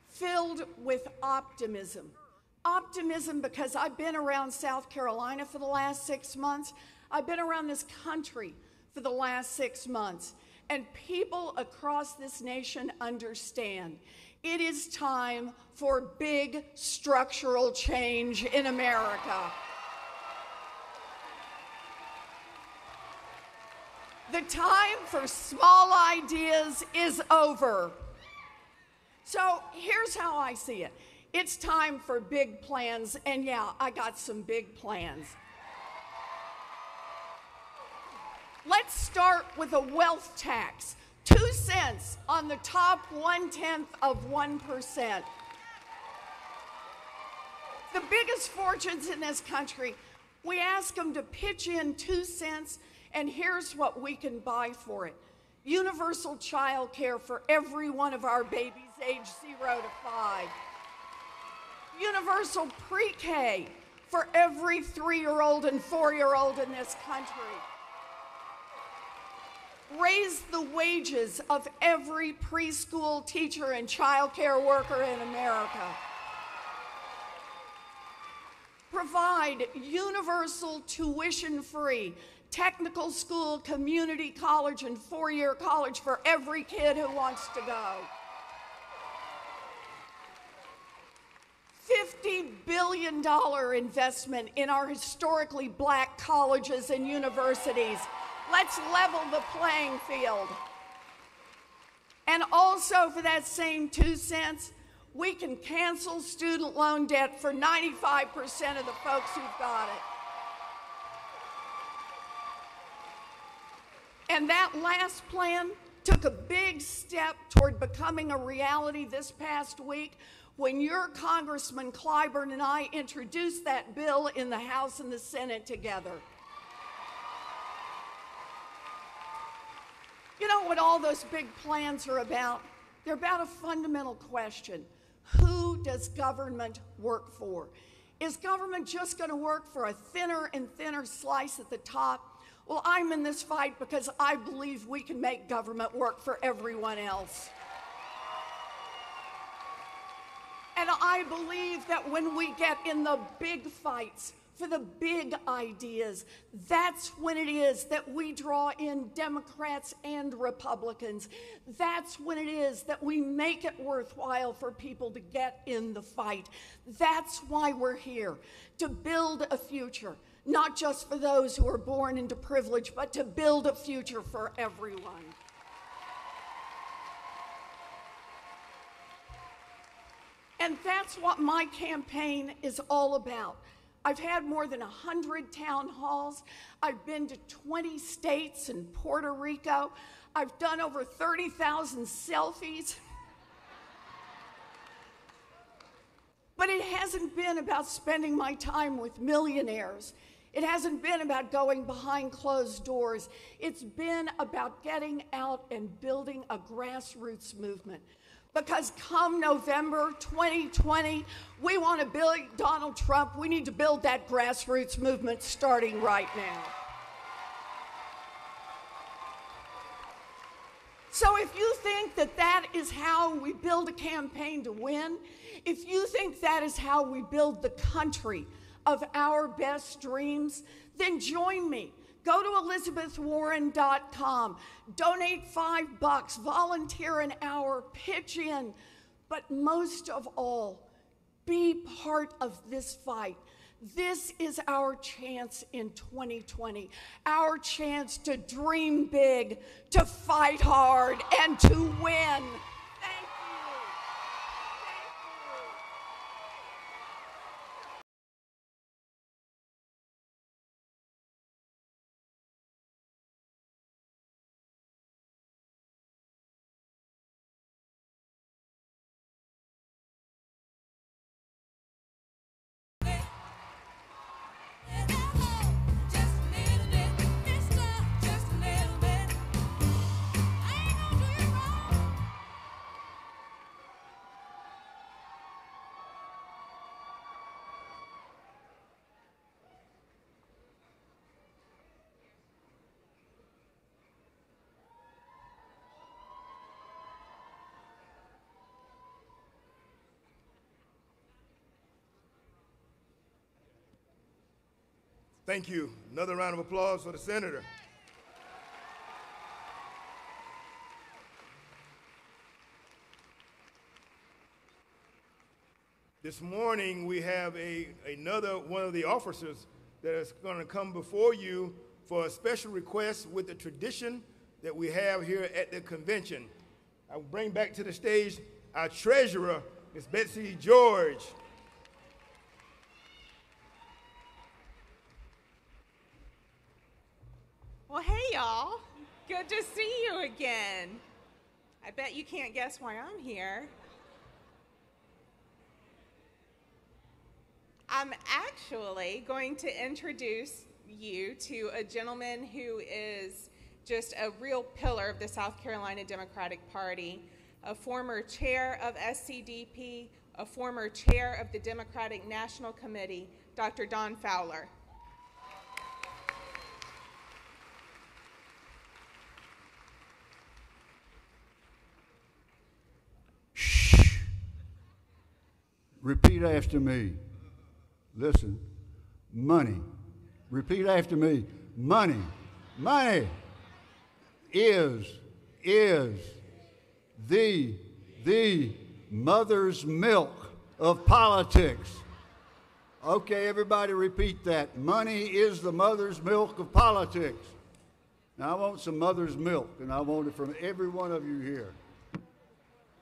filled with optimism. Optimism because I've been around South Carolina for the last six months. I've been around this country for the last six months. And people across this nation understand it is time for big structural change in America. The time for small ideas is over. So here's how I see it it's time for big plans, and yeah, I got some big plans. Let's start with a wealth tax. Two cents on the top one tenth of 1%. The biggest fortunes in this country, we ask them to pitch in two cents, and here's what we can buy for it universal child care for every one of our babies age zero to five, universal pre K for every three year old and four year old in this country raise the wages of every preschool teacher and child care worker in America. Provide universal tuition free technical school, community college, and four year college for every kid who wants to go. $50 billion investment in our historically black colleges and universities. Let's level the playing field. And also, for that same two cents, we can cancel student loan debt for 95% of the folks who've got it. And that last plan took a big step toward becoming a reality this past week when your Congressman Clyburn and I introduced that bill in the House and the Senate together. You know what all those big plans are about? They're about a fundamental question Who does government work for? Is government just going to work for a thinner and thinner slice at the top? Well, I'm in this fight because I believe we can make government work for everyone else. And I believe that when we get in the big fights for the big ideas, that's when it is that we draw in Democrats and Republicans. That's when it is that we make it worthwhile for people to get in the fight. That's why we're here to build a future, not just for those who are born into privilege, but to build a future for everyone. And that's what my campaign is all about. I've had more than 100 town halls. I've been to 20 states and Puerto Rico. I've done over 30,000 selfies. But it hasn't been about spending my time with millionaires. It hasn't been about going behind closed doors. It's been about getting out and building a grassroots movement. Because come November 2020, we want to build Donald Trump. We need to build that grassroots movement starting right now. So if you think that that is how we build a campaign to win, if you think that is how we build the country of our best dreams, then join me. Go to elizabethwarren.com, donate five bucks, volunteer an hour, pitch in, but most of all, be part of this fight. This is our chance in 2020, our chance to dream big, to fight hard, and to win. Thank you. Another round of applause for the senator. This morning we have a, another one of the officers that is going to come before you for a special request with the tradition that we have here at the convention. I will bring back to the stage our treasurer, Ms. Betsy George. Well, hey, y'all. Good to see you again. I bet you can't guess why I'm here. I'm actually going to introduce you to a gentleman who is just a real pillar of the South Carolina Democratic Party, a former chair of SCDP, a former chair of the Democratic National Committee, Dr. Don Fowler. Repeat after me. Listen. Money. Repeat after me. Money. Money is, is the, the mother's milk of politics. Okay, everybody repeat that. Money is the mother's milk of politics. Now, I want some mother's milk, and I want it from every one of you here.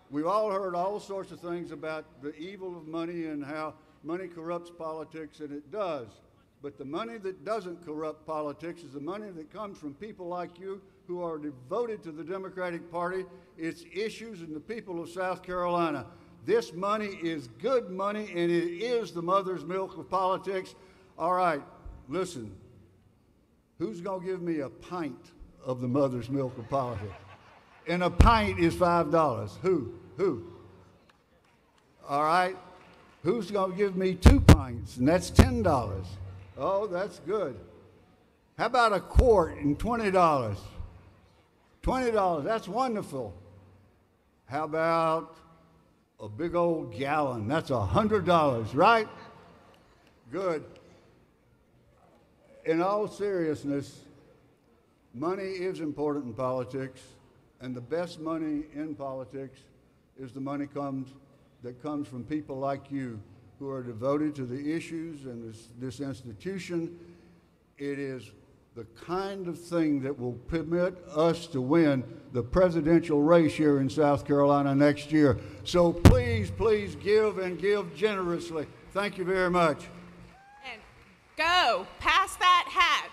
We've all heard all sorts of things about the evil of money and how money corrupts politics, and it does. But the money that doesn't corrupt politics is the money that comes from people like you who are devoted to the Democratic Party, its issues, and the people of South Carolina. This money is good money, and it is the mother's milk of politics. All right, listen. Who's going to give me a pint of the mother's milk of politics? And a pint is $5. Who? Who? All right. Who's going to give me two pints? And that's $10. Oh, that's good. How about a quart and $20? $20, that's wonderful. How about a big old gallon? That's a $100, right? Good. In all seriousness, money is important in politics, and the best money in politics is the money comes, that comes from people like you who are devoted to the issues and this, this institution. It is the kind of thing that will permit us to win the presidential race here in South Carolina next year. So please, please give and give generously. Thank you very much. And go, pass that hat.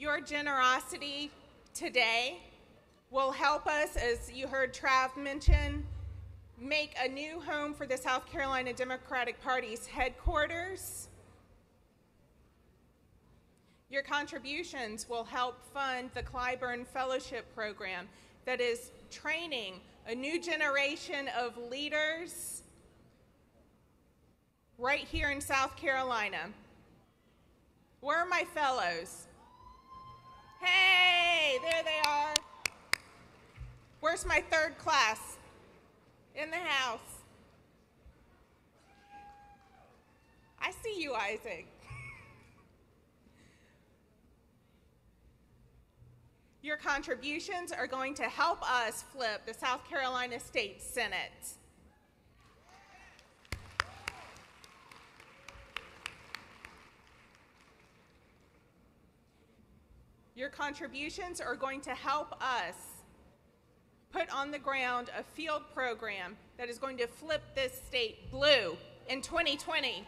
Your generosity today will help us, as you heard Trav mention, make a new home for the South Carolina Democratic Party's headquarters. Your contributions will help fund the Clyburn Fellowship Program that is training a new generation of leaders right here in South Carolina. Where are my fellows? Hey, there they are. Where's my third class? In the house. I see you, Isaac. Your contributions are going to help us flip the South Carolina State Senate. Your contributions are going to help us put on the ground a field program that is going to flip this state blue in 2020.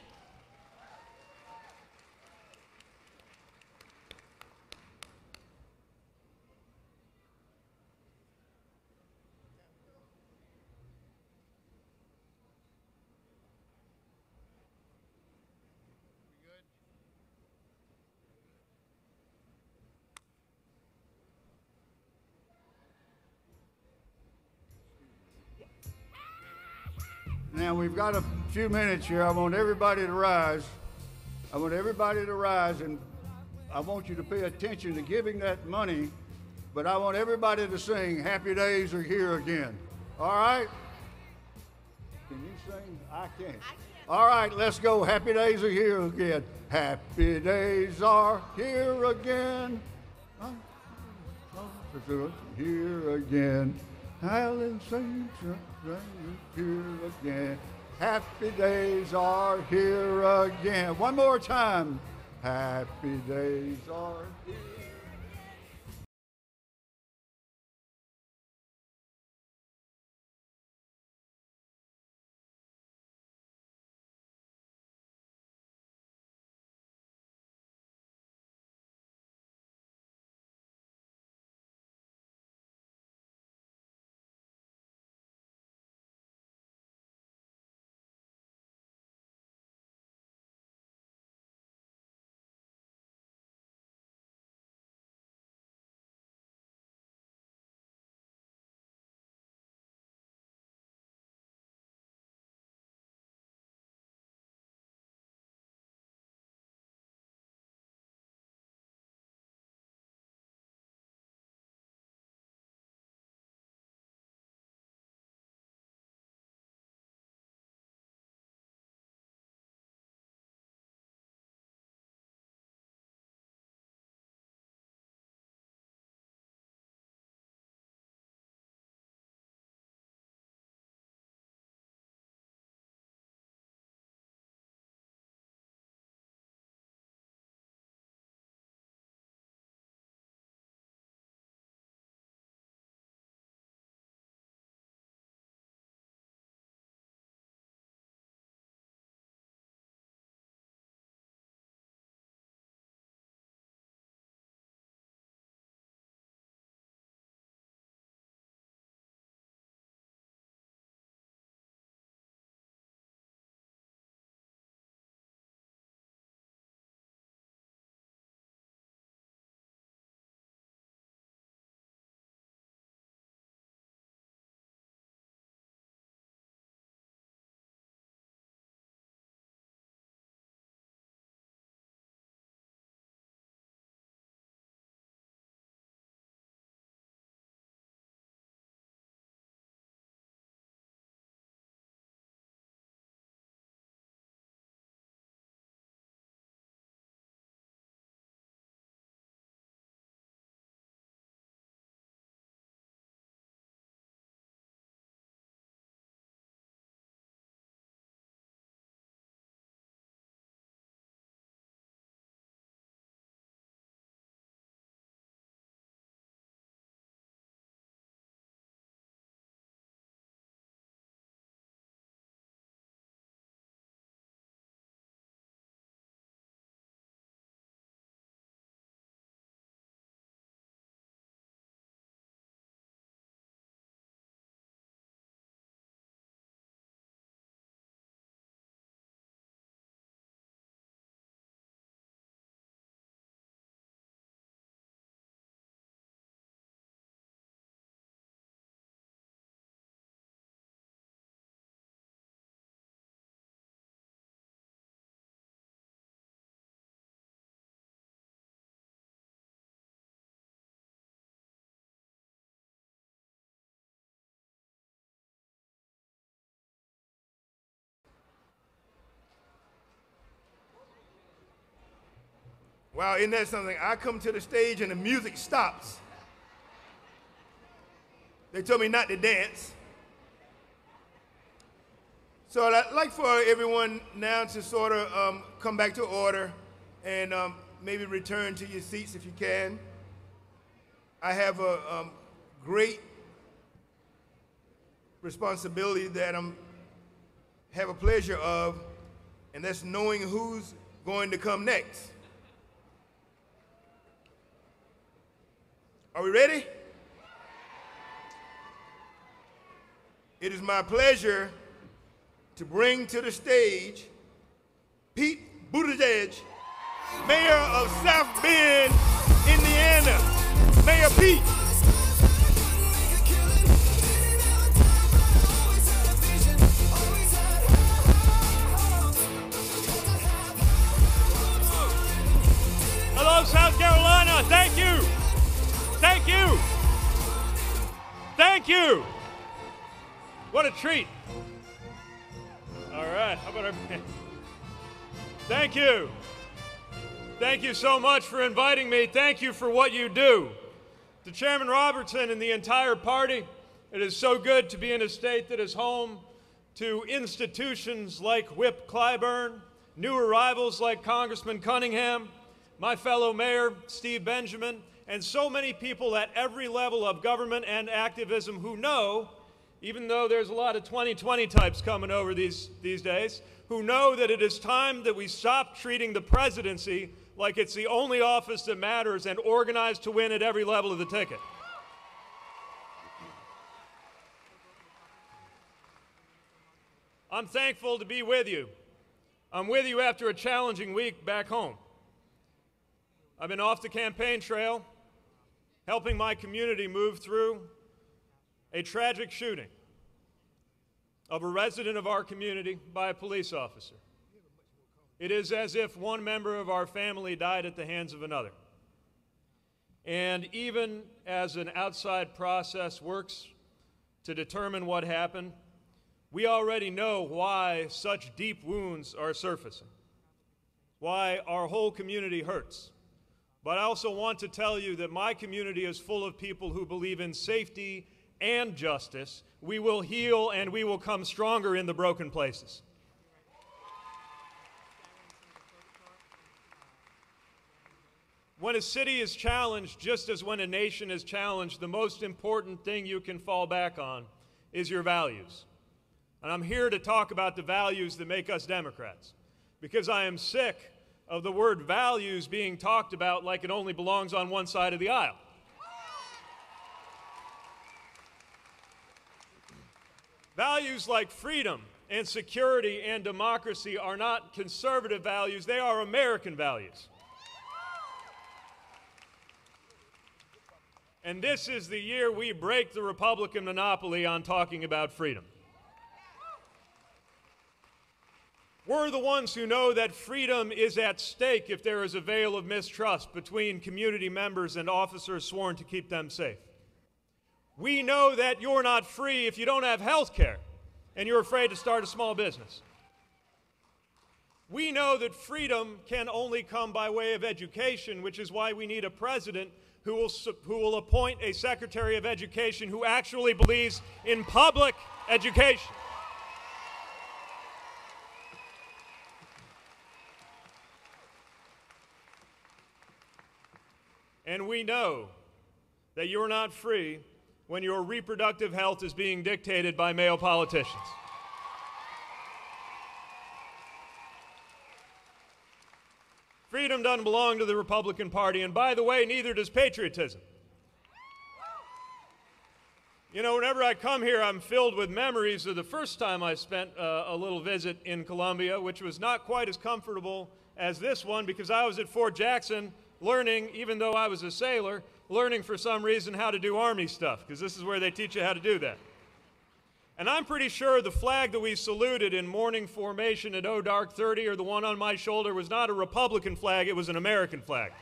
Now, we've got a few minutes here. I want everybody to rise. I want everybody to rise, and I want you to pay attention to giving that money, but I want everybody to sing Happy Days Are Here Again. All right? Can you sing? I can't. All right, let's go. Happy Days Are Here Again. Happy Days Are Here Again. Here again. Hallelujah, here again. Happy days are here again. One more time. Happy days are here. Wow, isn't that something? I come to the stage and the music stops. They told me not to dance. So I'd like for everyone now to sort of um, come back to order and um, maybe return to your seats if you can. I have a um, great responsibility that I'm have a pleasure of, and that's knowing who's going to come next. Are we ready? It is my pleasure to bring to the stage Pete Buttigieg, Mayor of South Bend, Indiana. Mayor Pete. You so much for inviting me. Thank you for what you do. To Chairman Robertson and the entire party, it is so good to be in a state that is home to institutions like Whip Clyburn, new arrivals like Congressman Cunningham, my fellow mayor, Steve Benjamin, and so many people at every level of government and activism who know, even though there's a lot of 2020 types coming over these, these days, who know that it is time that we stop treating the presidency like it's the only office that matters and organized to win at every level of the ticket. I'm thankful to be with you. I'm with you after a challenging week back home. I've been off the campaign trail, helping my community move through a tragic shooting of a resident of our community by a police officer. It is as if one member of our family died at the hands of another. And even as an outside process works to determine what happened, we already know why such deep wounds are surfacing, why our whole community hurts. But I also want to tell you that my community is full of people who believe in safety and justice. We will heal and we will come stronger in the broken places. When a city is challenged, just as when a nation is challenged, the most important thing you can fall back on is your values. And I'm here to talk about the values that make us Democrats because I am sick of the word values being talked about like it only belongs on one side of the aisle. Values like freedom and security and democracy are not conservative values, they are American values. And this is the year we break the Republican monopoly on talking about freedom. We're the ones who know that freedom is at stake if there is a veil of mistrust between community members and officers sworn to keep them safe. We know that you're not free if you don't have health care and you're afraid to start a small business. We know that freedom can only come by way of education, which is why we need a president who will, who will appoint a secretary of education who actually believes in public education. And we know that you're not free when your reproductive health is being dictated by male politicians. Freedom doesn't belong to the Republican Party, and by the way, neither does patriotism. You know, whenever I come here, I'm filled with memories of the first time I spent uh, a little visit in Columbia, which was not quite as comfortable as this one because I was at Fort Jackson learning, even though I was a sailor, learning for some reason how to do Army stuff because this is where they teach you how to do that. And I'm pretty sure the flag that we saluted in morning formation at O Dark 30 or the one on my shoulder was not a Republican flag, it was an American flag.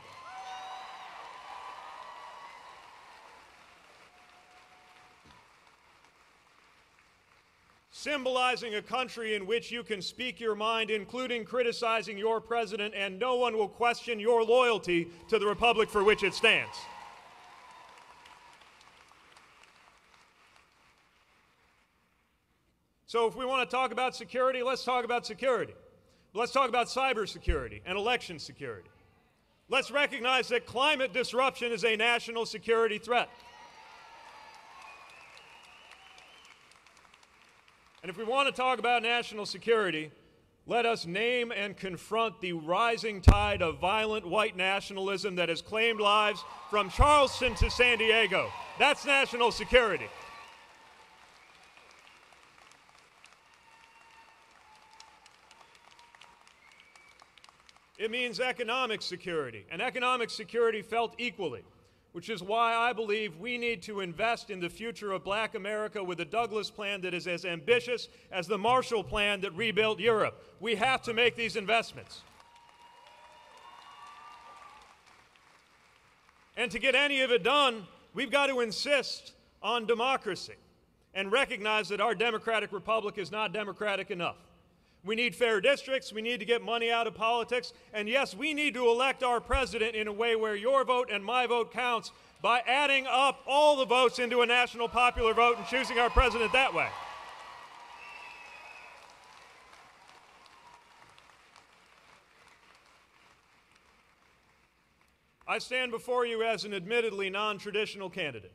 symbolizing a country in which you can speak your mind, including criticizing your president, and no one will question your loyalty to the republic for which it stands. So, if we want to talk about security, let's talk about security. Let's talk about cybersecurity and election security. Let's recognize that climate disruption is a national security threat. And if we want to talk about national security, let us name and confront the rising tide of violent white nationalism that has claimed lives from Charleston to San Diego. That's national security. It means economic security, and economic security felt equally, which is why I believe we need to invest in the future of black America with a Douglass plan that is as ambitious as the Marshall Plan that rebuilt Europe. We have to make these investments. And to get any of it done, we've got to insist on democracy and recognize that our democratic republic is not democratic enough. We need fair districts. We need to get money out of politics. And yes, we need to elect our president in a way where your vote and my vote counts by adding up all the votes into a national popular vote and choosing our president that way. I stand before you as an admittedly non traditional candidate.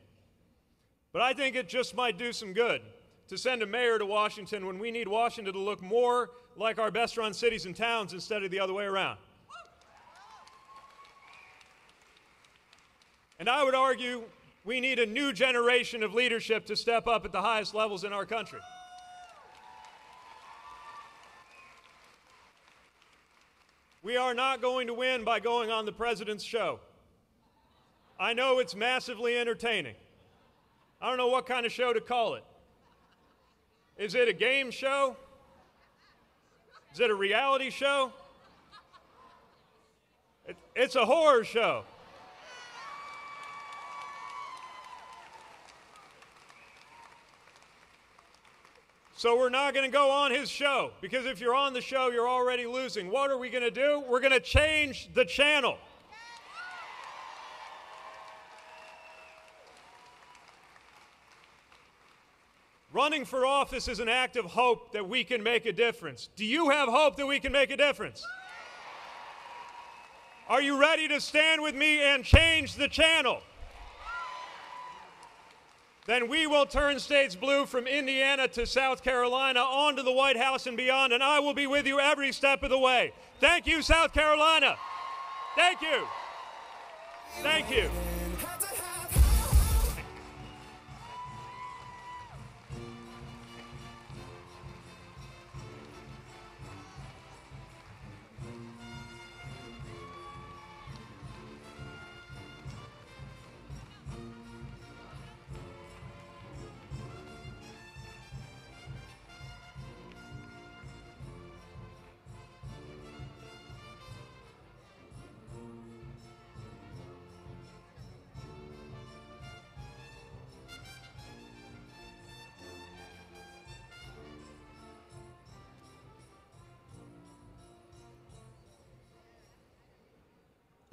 But I think it just might do some good to send a mayor to Washington when we need Washington to look more like our best run cities and towns instead of the other way around. And I would argue we need a new generation of leadership to step up at the highest levels in our country. We are not going to win by going on the president's show. I know it's massively entertaining. I don't know what kind of show to call it. Is it a game show? Is it a reality show? It, it's a horror show. So we're not going to go on his show because if you're on the show, you're already losing. What are we going to do? We're going to change the channel. Running for office is an act of hope that we can make a difference. Do you have hope that we can make a difference? Are you ready to stand with me and change the channel? Then we will turn states blue from Indiana to South Carolina on to the White House and beyond, and I will be with you every step of the way. Thank you, South Carolina. Thank you. Thank you.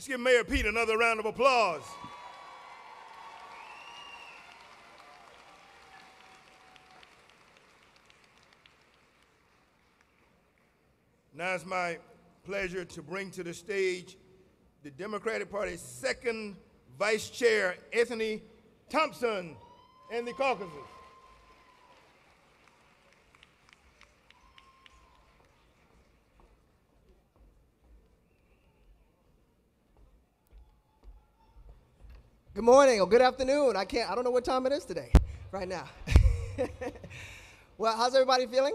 Let's give Mayor Pete another round of applause. Now it's my pleasure to bring to the stage the Democratic Party's second Vice Chair, Anthony Thompson, and the caucuses. Good morning or good afternoon. I can't, I don't know what time it is today, right now. (laughs) well, how's everybody feeling?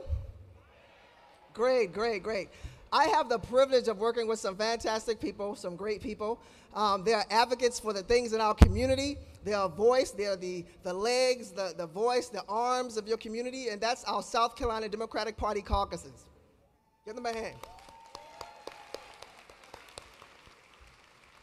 Great, great, great. I have the privilege of working with some fantastic people, some great people. Um, they are advocates for the things in our community. They are voice, they are the, the legs, the, the voice, the arms of your community, and that's our South Carolina Democratic Party caucuses. Give them a hand.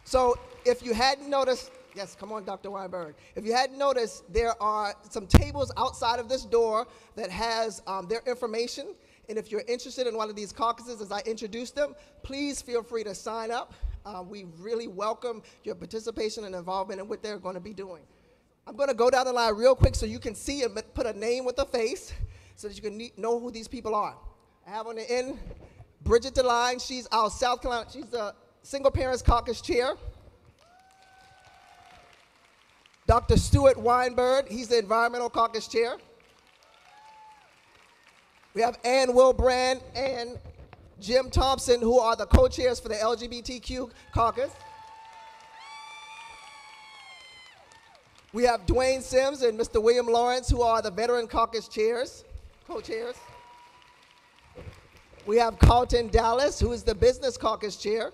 So, if you hadn't noticed Yes, come on, Dr. Weinberg. If you hadn't noticed, there are some tables outside of this door that has um, their information. And if you're interested in one of these caucuses as I introduce them, please feel free to sign up. Uh, we really welcome your participation and involvement in what they're going to be doing. I'm going to go down the line real quick so you can see and put a name with a face so that you can know who these people are. I have on the end Bridget DeLine. She's our South Carolina, she's the Single Parents Caucus Chair. Dr. Stuart Weinberg, he's the Environmental Caucus Chair. We have Ann Wilbrand and Jim Thompson, who are the co-chairs for the LGBTQ caucus. We have Dwayne Sims and Mr. William Lawrence, who are the Veteran Caucus chairs, co-chairs. We have Carlton Dallas, who is the Business Caucus chair.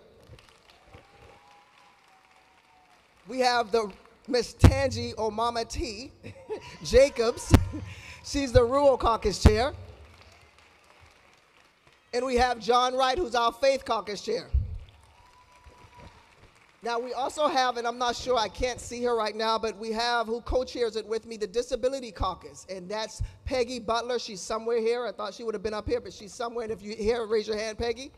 We have the Miss Tangi or Mama T (laughs) Jacobs. (laughs) She's the Rural Caucus chair. And we have John Wright, who's our Faith Caucus chair. Now, we also have, and I'm not sure, I can't see her right now, but we have who co chairs it with me, the Disability Caucus. And that's Peggy Butler. She's somewhere here. I thought she would have been up here, but she's somewhere. And if you hear, raise your hand, Peggy.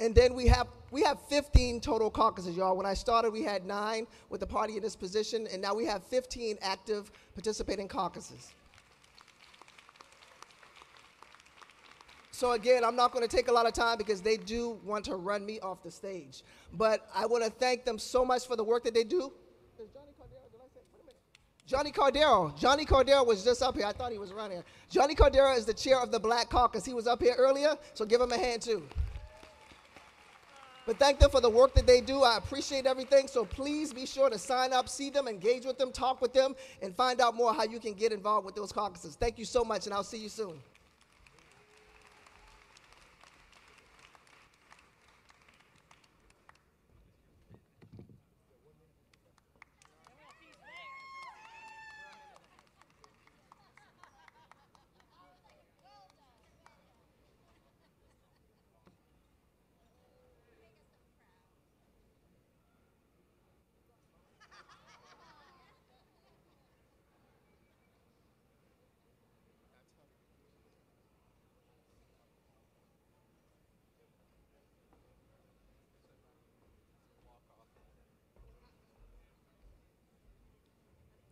And then we have we have 15 total caucuses, y'all. When I started, we had nine with the party in this position, and now we have 15 active participating caucuses. So again, I'm not going to take a lot of time because they do want to run me off the stage. But I want to thank them so much for the work that they do. Johnnie Cordero. Johnnie Cordero was just up here. I thought he was running. Johnnie Cordero is the chair of the Black Caucus. He was up here earlier, so give him a hand too. But thank them for the work that they do. I appreciate everything. So please be sure to sign up, see them, engage with them, talk with them, and find out more how you can get involved with those caucuses. Thank you so much, and I'll see you soon.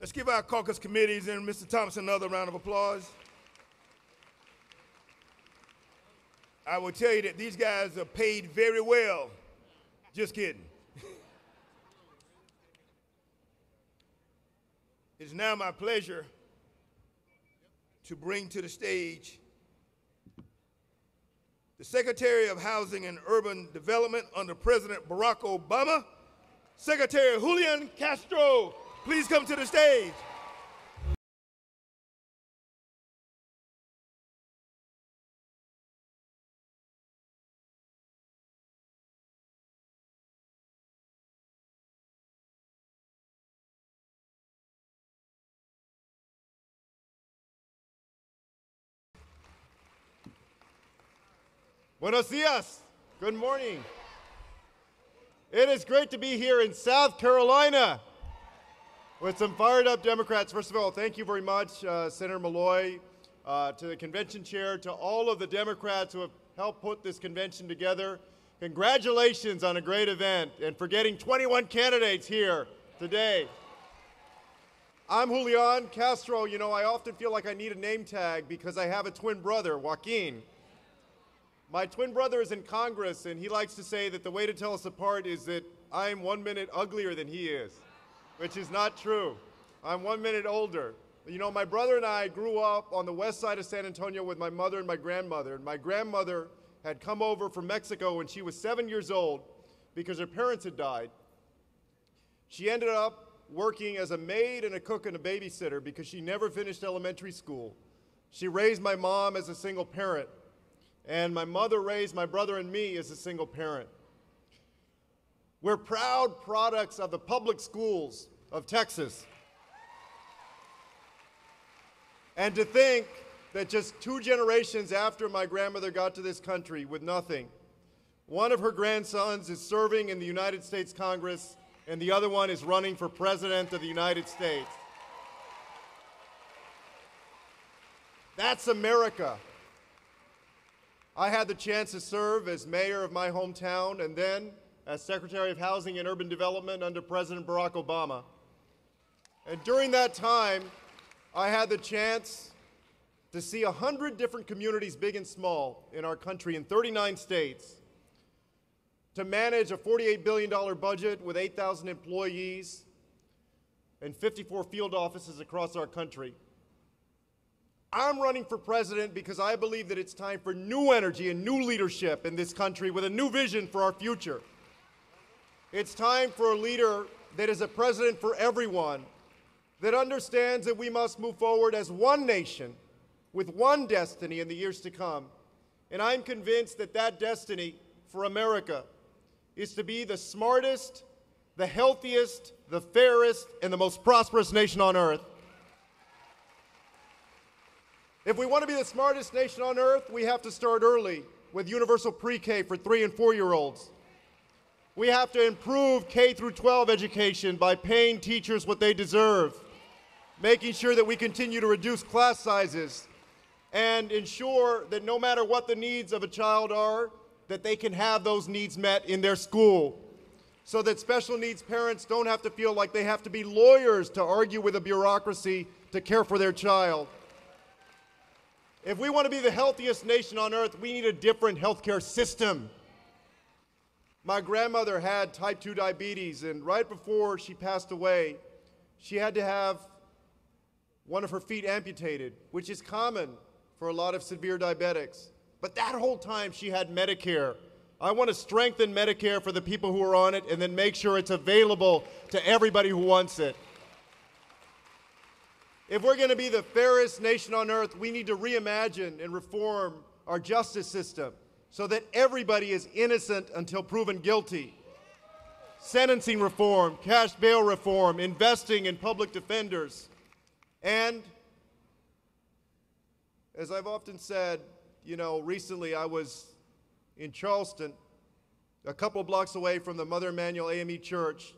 Let's give our caucus committees and Mr. Thompson another round of applause. I will tell you that these guys are paid very well. Just kidding. (laughs) it's now my pleasure to bring to the stage the Secretary of Housing and Urban Development under President Barack Obama, Secretary Julian Castro. Please come to the stage. Buenos dias. Good morning. It is great to be here in South Carolina with some fired up Democrats. First of all, thank you very much, uh, Senator Malloy, uh, to the convention chair, to all of the Democrats who have helped put this convention together. Congratulations on a great event and for getting 21 candidates here today. I'm Julian Castro. You know, I often feel like I need a name tag because I have a twin brother, Joaquin. My twin brother is in Congress, and he likes to say that the way to tell us apart is that I'm one minute uglier than he is, which is not true. I'm one minute older. You know, my brother and I grew up on the west side of San Antonio with my mother and my grandmother. And my grandmother had come over from Mexico when she was seven years old because her parents had died. She ended up working as a maid and a cook and a babysitter because she never finished elementary school. She raised my mom as a single parent, and my mother raised my brother and me as a single parent. We're proud products of the public schools of Texas. And to think that just two generations after my grandmother got to this country with nothing, one of her grandsons is serving in the United States Congress and the other one is running for President of the United States. That's America. I had the chance to serve as mayor of my hometown and then as Secretary of Housing and Urban Development under President Barack Obama. And during that time, I had the chance to see 100 different communities, big and small, in our country in 39 states, to manage a $48 billion budget with 8,000 employees and 54 field offices across our country. I'm running for president because I believe that it's time for new energy and new leadership in this country with a new vision for our future. It's time for a leader that is a president for everyone, that understands that we must move forward as one nation with one destiny in the years to come. And I'm convinced that that destiny for America is to be the smartest, the healthiest, the fairest, and the most prosperous nation on earth. If we want to be the smartest nation on earth, we have to start early with universal pre-K for 3 and 4-year-olds. We have to improve K through 12 education by paying teachers what they deserve, making sure that we continue to reduce class sizes and ensure that no matter what the needs of a child are, that they can have those needs met in their school so that special needs parents don't have to feel like they have to be lawyers to argue with a bureaucracy to care for their child. If we want to be the healthiest nation on earth, we need a different healthcare system. My grandmother had type 2 diabetes, and right before she passed away, she had to have one of her feet amputated, which is common for a lot of severe diabetics. But that whole time, she had Medicare. I want to strengthen Medicare for the people who are on it and then make sure it's available to everybody who wants it. If we're going to be the fairest nation on earth, we need to reimagine and reform our justice system so that everybody is innocent until proven guilty. Sentencing reform, cash bail reform, investing in public defenders. And as I've often said, you know, recently I was in Charleston, a couple blocks away from the Mother Emanuel AME Church,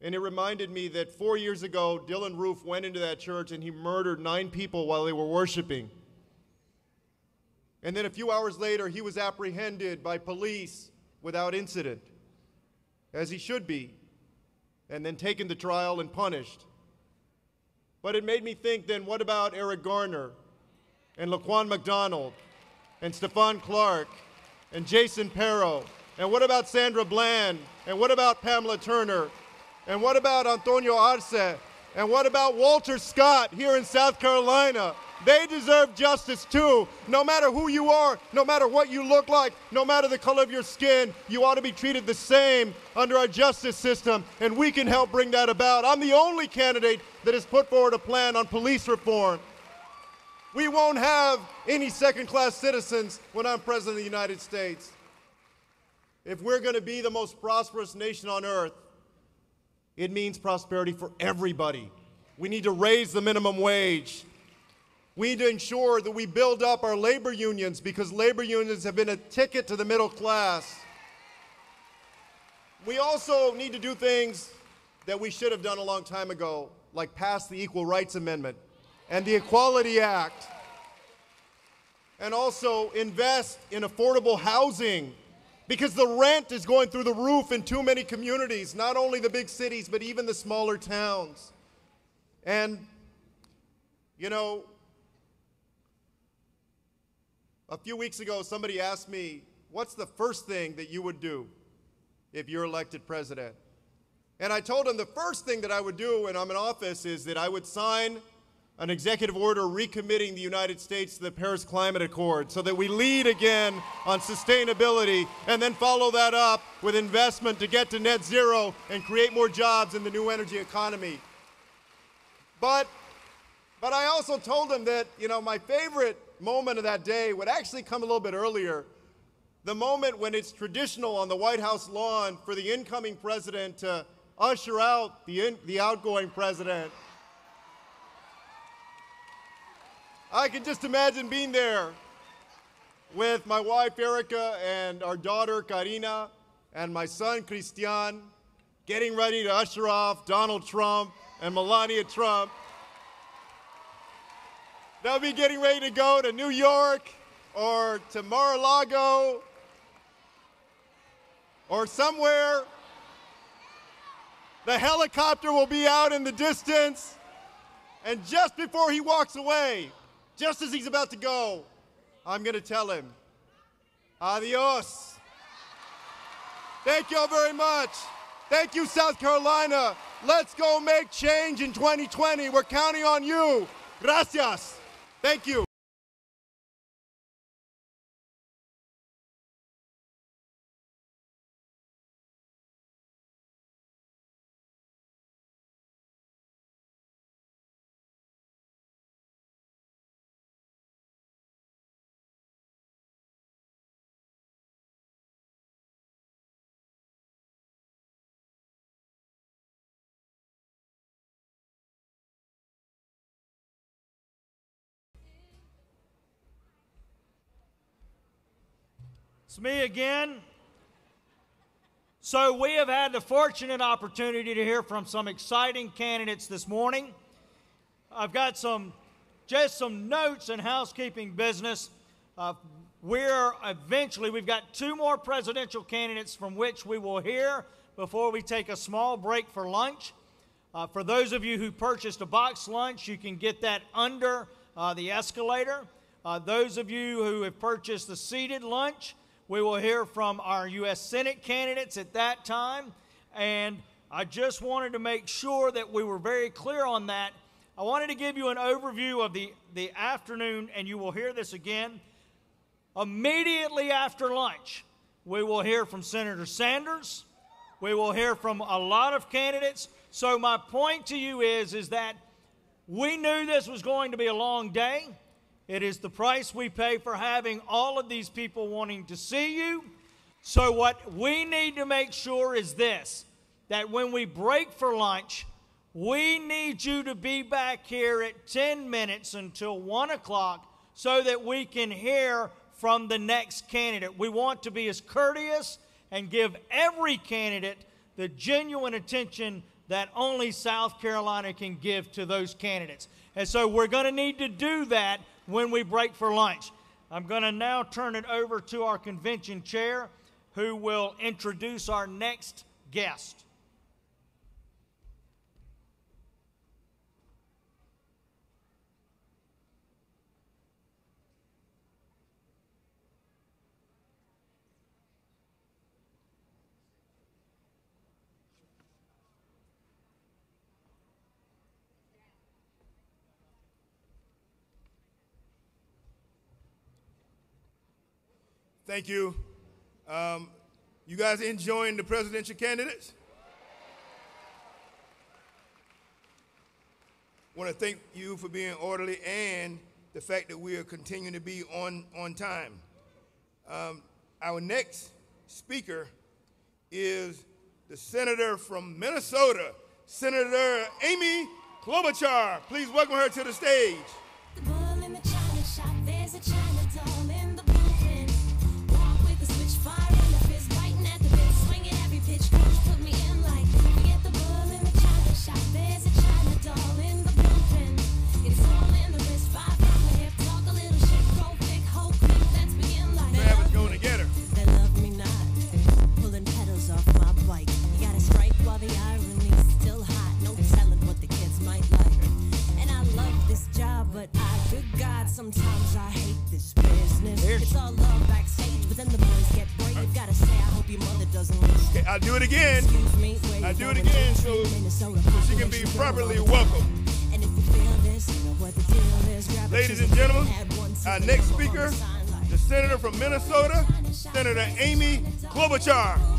and it reminded me that four years ago, Dylann Roof went into that church and he murdered nine people while they were worshiping. And then a few hours later, he was apprehended by police without incident, as he should be, and then taken to trial and punished. But it made me think then, what about Eric Garner and Laquan McDonald and Stephon Clark and Jason Pero? And what about Sandra Bland? And what about Pamela Turner? And what about Antonio Arce? And what about Walter Scott here in South Carolina? They deserve justice too. No matter who you are, no matter what you look like, no matter the color of your skin, you ought to be treated the same under our justice system, and we can help bring that about. I'm the only candidate that has put forward a plan on police reform. We won't have any second class citizens when I'm President of the United States. If we're going to be the most prosperous nation on earth, it means prosperity for everybody. We need to raise the minimum wage. We need to ensure that we build up our labor unions because labor unions have been a ticket to the middle class. We also need to do things that we should have done a long time ago, like pass the Equal Rights Amendment and the Equality Act, and also invest in affordable housing because the rent is going through the roof in too many communities, not only the big cities, but even the smaller towns. And, you know, a few weeks ago, somebody asked me, What's the first thing that you would do if you're elected president? And I told him the first thing that I would do when I'm in office is that I would sign an executive order recommitting the United States to the Paris Climate Accord so that we lead again on sustainability and then follow that up with investment to get to net zero and create more jobs in the new energy economy. But, but I also told him that, you know, my favorite moment of that day would actually come a little bit earlier. The moment when it's traditional on the White House lawn for the incoming president to usher out the, in, the outgoing president. I can just imagine being there with my wife Erica and our daughter Carina and my son Christian getting ready to usher off Donald Trump and Melania Trump. They'll be getting ready to go to New York or to Mar-a-Lago or somewhere. The helicopter will be out in the distance. And just before he walks away, just as he's about to go, I'm going to tell him, adios. Thank you all very much. Thank you, South Carolina. Let's go make change in 2020. We're counting on you. Gracias. Thank you. It's me again. So, we have had the fortunate opportunity to hear from some exciting candidates this morning. I've got some, just some notes and housekeeping business. Uh, we're eventually, we've got two more presidential candidates from which we will hear before we take a small break for lunch. Uh, for those of you who purchased a box lunch, you can get that under uh, the escalator. Uh, those of you who have purchased the seated lunch, we will hear from our U.S. Senate candidates at that time. And I just wanted to make sure that we were very clear on that. I wanted to give you an overview of the, the afternoon, and you will hear this again. Immediately after lunch, we will hear from Senator Sanders. We will hear from a lot of candidates. So my point to you is, is that we knew this was going to be a long day. It is the price we pay for having all of these people wanting to see you. So, what we need to make sure is this that when we break for lunch, we need you to be back here at 10 minutes until 1 o'clock so that we can hear from the next candidate. We want to be as courteous and give every candidate the genuine attention that only South Carolina can give to those candidates. And so we're going to need to do that when we break for lunch. I'm going to now turn it over to our convention chair who will introduce our next guest. Thank you. Um, you guys enjoying the presidential candidates? Want to thank you for being orderly and the fact that we are continuing to be on, on time. Um, our next speaker is the senator from Minnesota, Senator Amy Klobuchar. Please welcome her to the stage. Do it again. I'll do it again so, so she can be properly a Ladies and gentlemen, our next speaker, the senator from Minnesota, Senator Amy Klobuchar.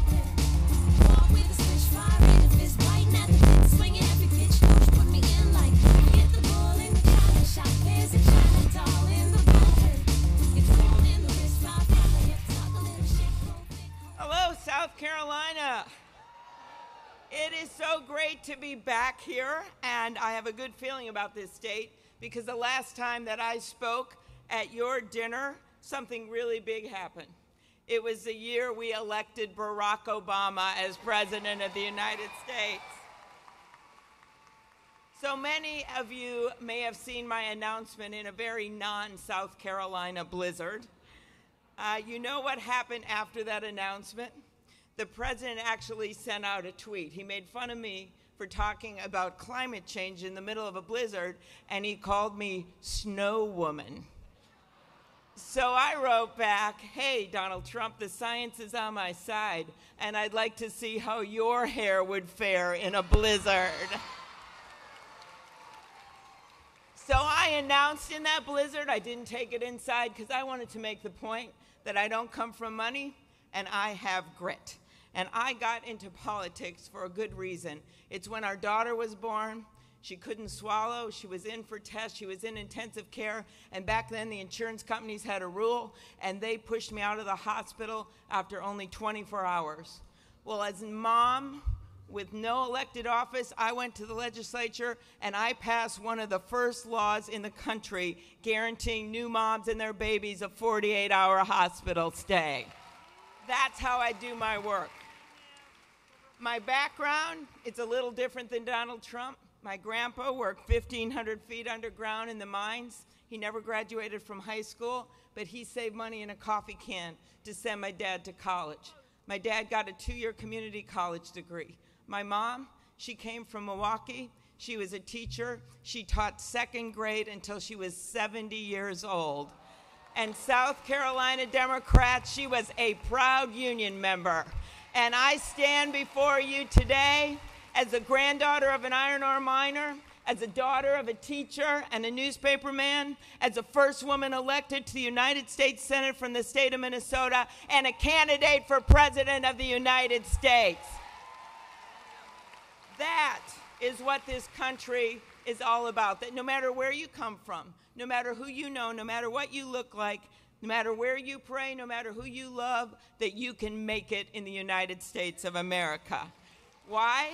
Back here, and I have a good feeling about this date because the last time that I spoke at your dinner, something really big happened. It was the year we elected Barack Obama as President of the United States. So many of you may have seen my announcement in a very non South Carolina blizzard. Uh, you know what happened after that announcement? The president actually sent out a tweet. He made fun of me for talking about climate change in the middle of a blizzard, and he called me Snow Woman. So I wrote back, Hey, Donald Trump, the science is on my side, and I'd like to see how your hair would fare in a blizzard. So I announced in that blizzard, I didn't take it inside because I wanted to make the point that I don't come from money and I have grit. And I got into politics for a good reason. It's when our daughter was born. She couldn't swallow. She was in for tests. She was in intensive care. And back then, the insurance companies had a rule, and they pushed me out of the hospital after only 24 hours. Well, as mom, with no elected office, I went to the legislature and I passed one of the first laws in the country guaranteeing new moms and their babies a 48 hour hospital stay. That's how I do my work. My background, it's a little different than Donald Trump. My grandpa worked 1,500 feet underground in the mines. He never graduated from high school, but he saved money in a coffee can to send my dad to college. My dad got a two year community college degree. My mom, she came from Milwaukee. She was a teacher. She taught second grade until she was 70 years old. And South Carolina Democrats, she was a proud union member. And I stand before you today as a granddaughter of an iron ore miner, as a daughter of a teacher and a newspaperman, as a first woman elected to the United States Senate from the state of Minnesota, and a candidate for President of the United States. That is what this country is all about. That no matter where you come from, no matter who you know, no matter what you look like, no matter where you pray, no matter who you love, that you can make it in the United States of America. Why?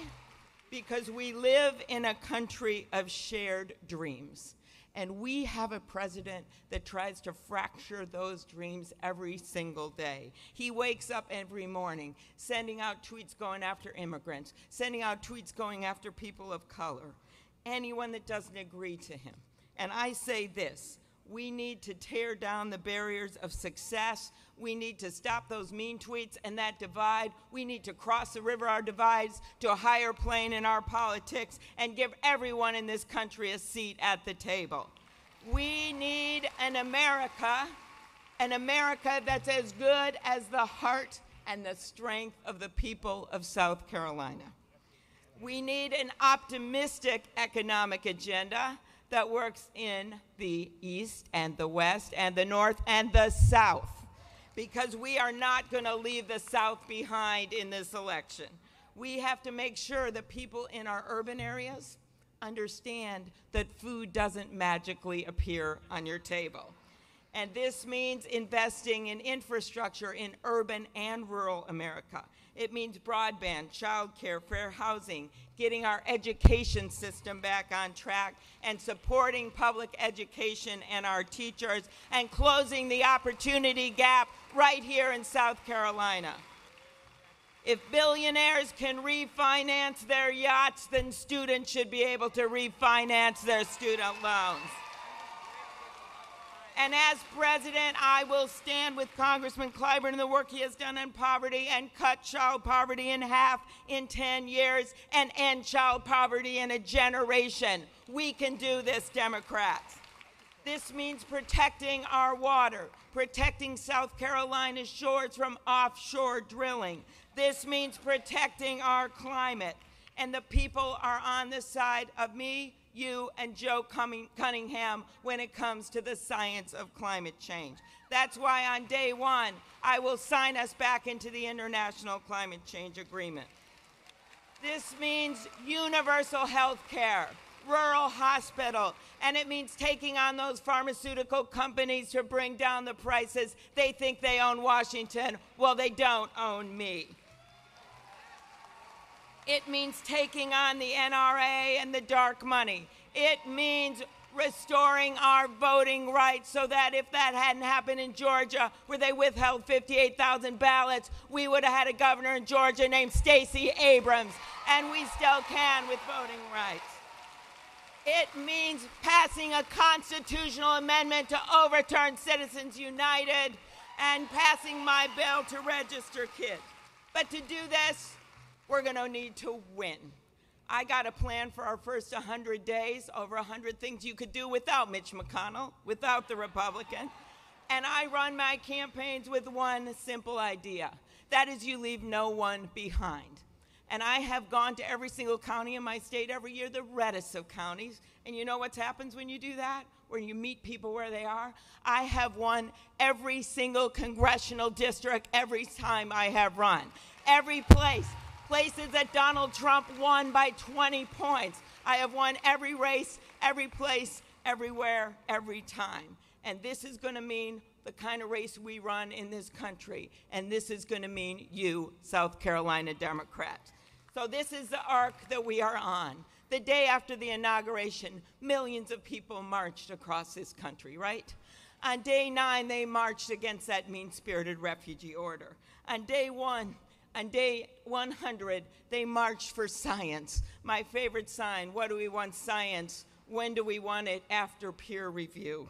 Because we live in a country of shared dreams. And we have a president that tries to fracture those dreams every single day. He wakes up every morning sending out tweets going after immigrants, sending out tweets going after people of color, anyone that doesn't agree to him. And I say this we need to tear down the barriers of success. We need to stop those mean tweets and that divide. We need to cross the river, our divides, to a higher plane in our politics and give everyone in this country a seat at the table. We need an America, an America that's as good as the heart and the strength of the people of South Carolina. We need an optimistic economic agenda that works in the East and the West and the North and the South because we are not going to leave the South behind in this election. We have to make sure that people in our urban areas understand that food doesn't magically appear on your table. And this means investing in infrastructure in urban and rural America. It means broadband, childcare, fair housing, getting our education system back on track, and supporting public education and our teachers, and closing the opportunity gap right here in South Carolina. If billionaires can refinance their yachts, then students should be able to refinance their student loans. And as president, I will stand with Congressman Clyburn in the work he has done on poverty and cut child poverty in half in 10 years and end child poverty in a generation. We can do this, Democrats. This means protecting our water, protecting South Carolina's shores from offshore drilling. This means protecting our climate. And the people are on the side of me, you, and Joe Cunningham when it comes to the science of climate change. That's why on day one, I will sign us back into the International Climate Change Agreement. This means universal health care, rural hospital, and it means taking on those pharmaceutical companies to bring down the prices. They think they own Washington. Well, they don't own me. It means taking on the NRA and the dark money. It means restoring our voting rights so that if that hadn't happened in Georgia, where they withheld 58,000 ballots, we would have had a governor in Georgia named Stacey Abrams, and we still can with voting rights. It means passing a constitutional amendment to overturn Citizens United and passing my bill to register kids. But to do this, we're going to need to win. I got a plan for our first 100 days, over 100 things you could do without Mitch McConnell, without the Republican. And I run my campaigns with one simple idea that is, you leave no one behind. And I have gone to every single county in my state every year, the reddest of counties. And you know what happens when you do that? When you meet people where they are? I have won every single congressional district every time I have run. Every place. Places that Donald Trump won by 20 points. I have won every race, every place, everywhere, every time. And this is going to mean the kind of race we run in this country. And this is going to mean you, South Carolina Democrats. So, this is the arc that we are on. The day after the inauguration, millions of people marched across this country, right? On day nine, they marched against that mean spirited refugee order. On day one, on day 100, they marched for science. My favorite sign what do we want science? When do we want it? After peer review.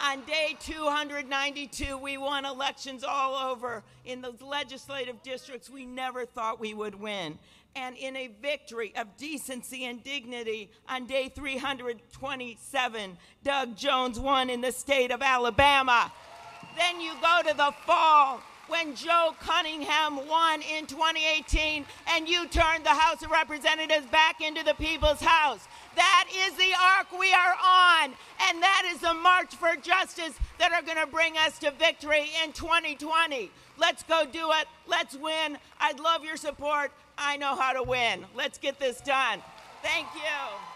On day 292, we won elections all over in those legislative districts we never thought we would win. And in a victory of decency and dignity, on day 327, Doug Jones won in the state of Alabama. Then you go to the fall when Joe Cunningham won in 2018 and you turned the House of Representatives back into the people's house. That is the arc we are on, and that is the march for justice that are going to bring us to victory in 2020. Let's go do it. Let's win. I'd love your support. I know how to win. Let's get this done. Thank you.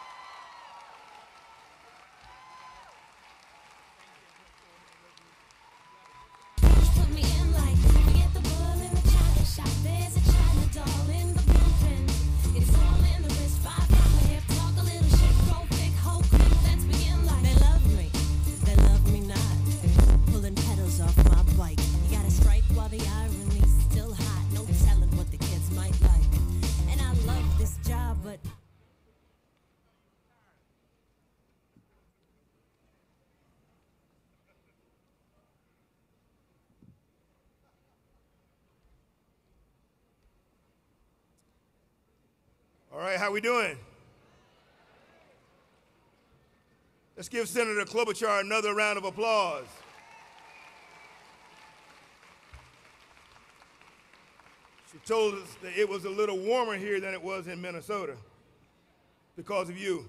The irony's still hot. No telling what the kids might like. And I love this job, but All right, how we doing? Let's give Senator Klobuchar another round of applause. She told us that it was a little warmer here than it was in Minnesota because of you.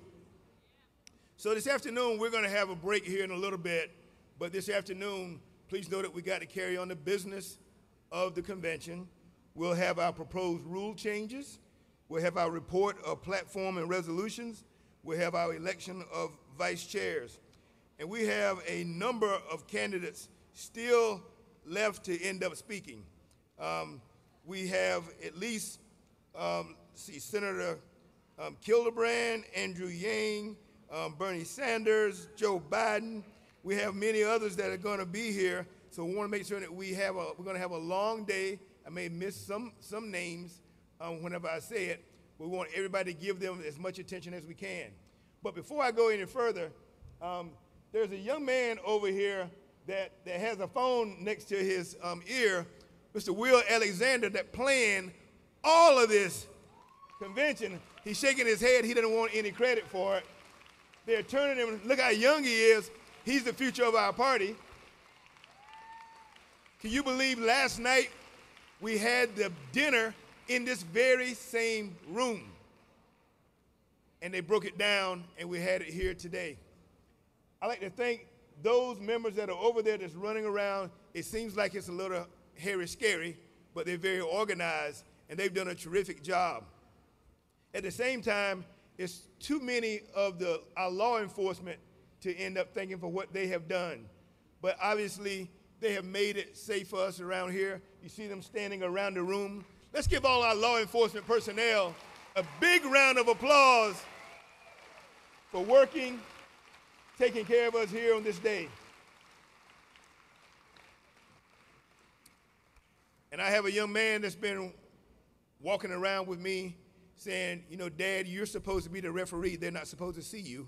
So this afternoon, we're going to have a break here in a little bit, but this afternoon, please know that we got to carry on the business of the convention. We'll have our proposed rule changes. We'll have our report of platform and resolutions. We'll have our election of vice chairs. And we have a number of candidates still left to end up speaking. Um, we have at least, um, see, Senator um, Gillibrand, Andrew Yang, um, Bernie Sanders, Joe Biden. We have many others that are going to be here. So we want to make sure that we have a, we're going to have a long day. I may miss some, some names um, whenever I say it. We want everybody to give them as much attention as we can. But before I go any further, um, there's a young man over here that, that has a phone next to his um, ear, Mr. Will Alexander, that planned all of this convention. He's shaking his head. He doesn't want any credit for it. They're turning him. Look how young he is. He's the future of our party. Can you believe last night we had the dinner in this very same room? And they broke it down, and we had it here today. I'd like to thank those members that are over there that's running around. It seems like it's a little hairy scary, but they're very organized, and they've done a terrific job. At the same time, it's too many of the our law enforcement to end up thanking for what they have done. But obviously, they have made it safe for us around here. You see them standing around the room. Let's give all our law enforcement personnel a big round of applause for working taking care of us here on this day. And I have a young man that's been walking around with me saying, you know, Dad, you're supposed to be the referee. They're not supposed to see you.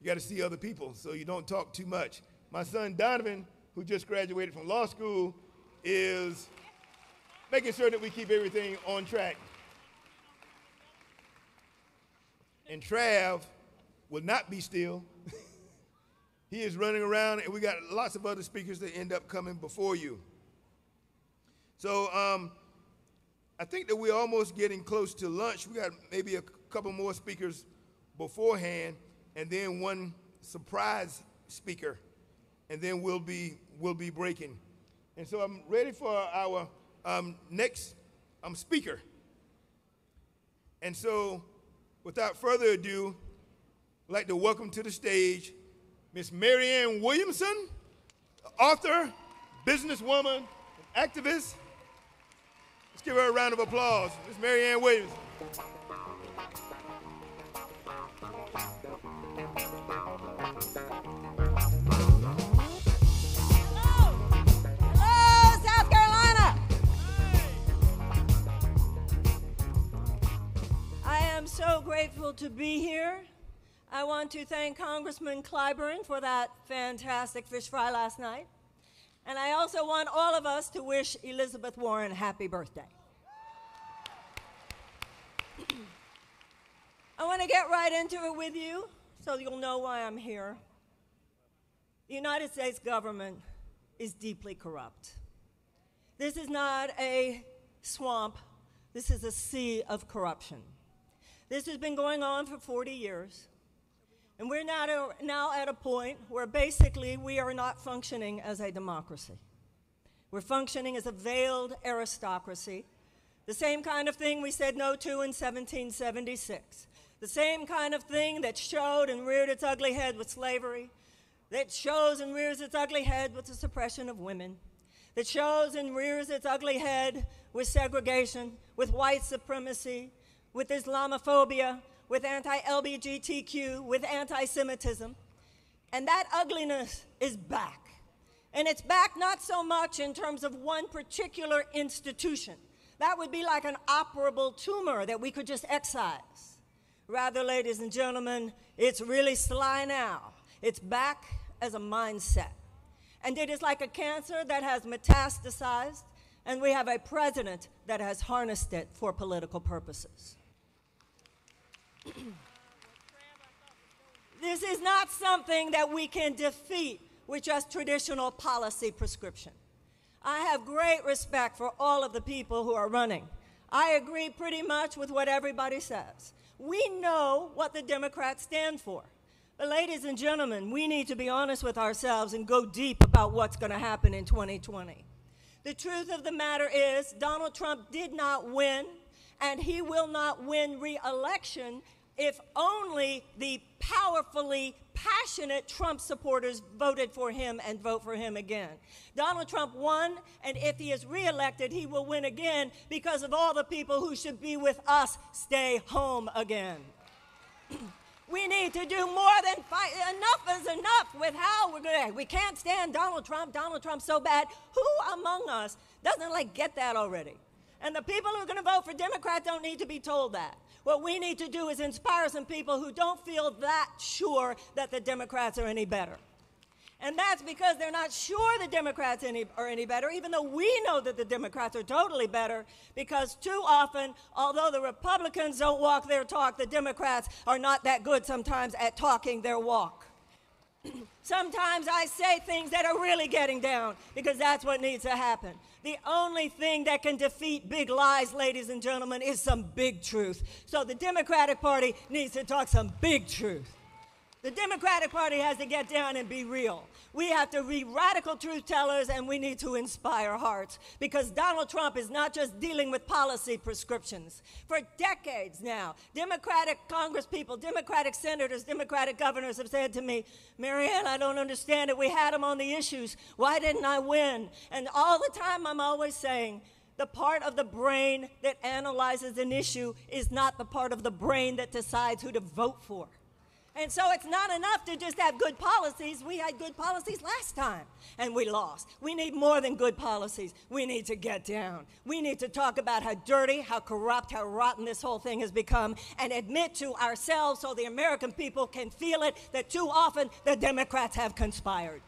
You got to see other people so you don't talk too much. My son Donovan, who just graduated from law school, is making sure that we keep everything on track. And Trav will not be still. (laughs) he is running around, and we got lots of other speakers that end up coming before you. So um, I think that we're almost getting close to lunch. We got maybe a couple more speakers beforehand, and then one surprise speaker, and then we'll be we'll be breaking. And so I'm ready for our um, next um, speaker. And so, without further ado, I'd like to welcome to the stage Miss Marianne Williamson, author, businesswoman, activist. Let's give her a round of applause. Miss Marianne Williamson. Hello, South Carolina. I am so grateful to be here. I want to thank Congressman Clyburn for that fantastic fish fry last night. And I also want all of us to wish Elizabeth Warren happy birthday. (clears throat) I want to get right into it with you so you'll know why I'm here. The United States government is deeply corrupt. This is not a swamp, this is a sea of corruption. This has been going on for 40 years. And we're now, to, now at a point where basically we are not functioning as a democracy. We're functioning as a veiled aristocracy, the same kind of thing we said no to in 1776, the same kind of thing that showed and reared its ugly head with slavery, that shows and rears its ugly head with the suppression of women, that shows and rears its ugly head with segregation, with white supremacy, with Islamophobia, with anti LBGTQ, with anti Semitism. And that ugliness is back. And it's back not so much in terms of one particular institution. That would be like an operable tumor that we could just excise. Rather, ladies and gentlemen, it's really sly now. It's back as a mindset. And it is like a cancer that has metastasized, and we have a president that has harnessed it for political purposes. (clears throat) this is not something that we can defeat with just traditional policy prescription. I have great respect for all of the people who are running. I agree pretty much with what everybody says. We know what the Democrats stand for. But, ladies and gentlemen, we need to be honest with ourselves and go deep about what's going to happen in 2020. The truth of the matter is, Donald Trump did not win, and he will not win re election if only the powerfully passionate Trump supporters voted for him and vote for him again. Donald Trump won, and if he is reelected, he will win again because of all the people who should be with us stay home again. (clears throat) we need to do more than fight. Enough is enough with how we're going to. We can't stand Donald Trump. Donald Trump's so bad. Who among us doesn't like get that already? And the people who are going to vote for Democrat don't need to be told that. What we need to do is inspire some people who don't feel that sure that the Democrats are any better. And that's because they're not sure the Democrats any, are any better, even though we know that the Democrats are totally better, because too often, although the Republicans don't walk their talk, the Democrats are not that good sometimes at talking their walk. (clears throat) Sometimes I say things that are really getting down because that's what needs to happen. The only thing that can defeat big lies, ladies and gentlemen, is some big truth. So the Democratic Party needs to talk some big truth. The Democratic Party has to get down and be real. We have to be radical truth tellers and we need to inspire hearts because Donald Trump is not just dealing with policy prescriptions. For decades now, Democratic Congresspeople, Democratic senators, Democratic governors have said to me, Marianne, I don't understand it. We had him on the issues. Why didn't I win? And all the time I'm always saying, the part of the brain that analyzes an issue is not the part of the brain that decides who to vote for. And so it's not enough to just have good policies. We had good policies last time and we lost. We need more than good policies. We need to get down. We need to talk about how dirty, how corrupt, how rotten this whole thing has become and admit to ourselves so the American people can feel it that too often the Democrats have conspired.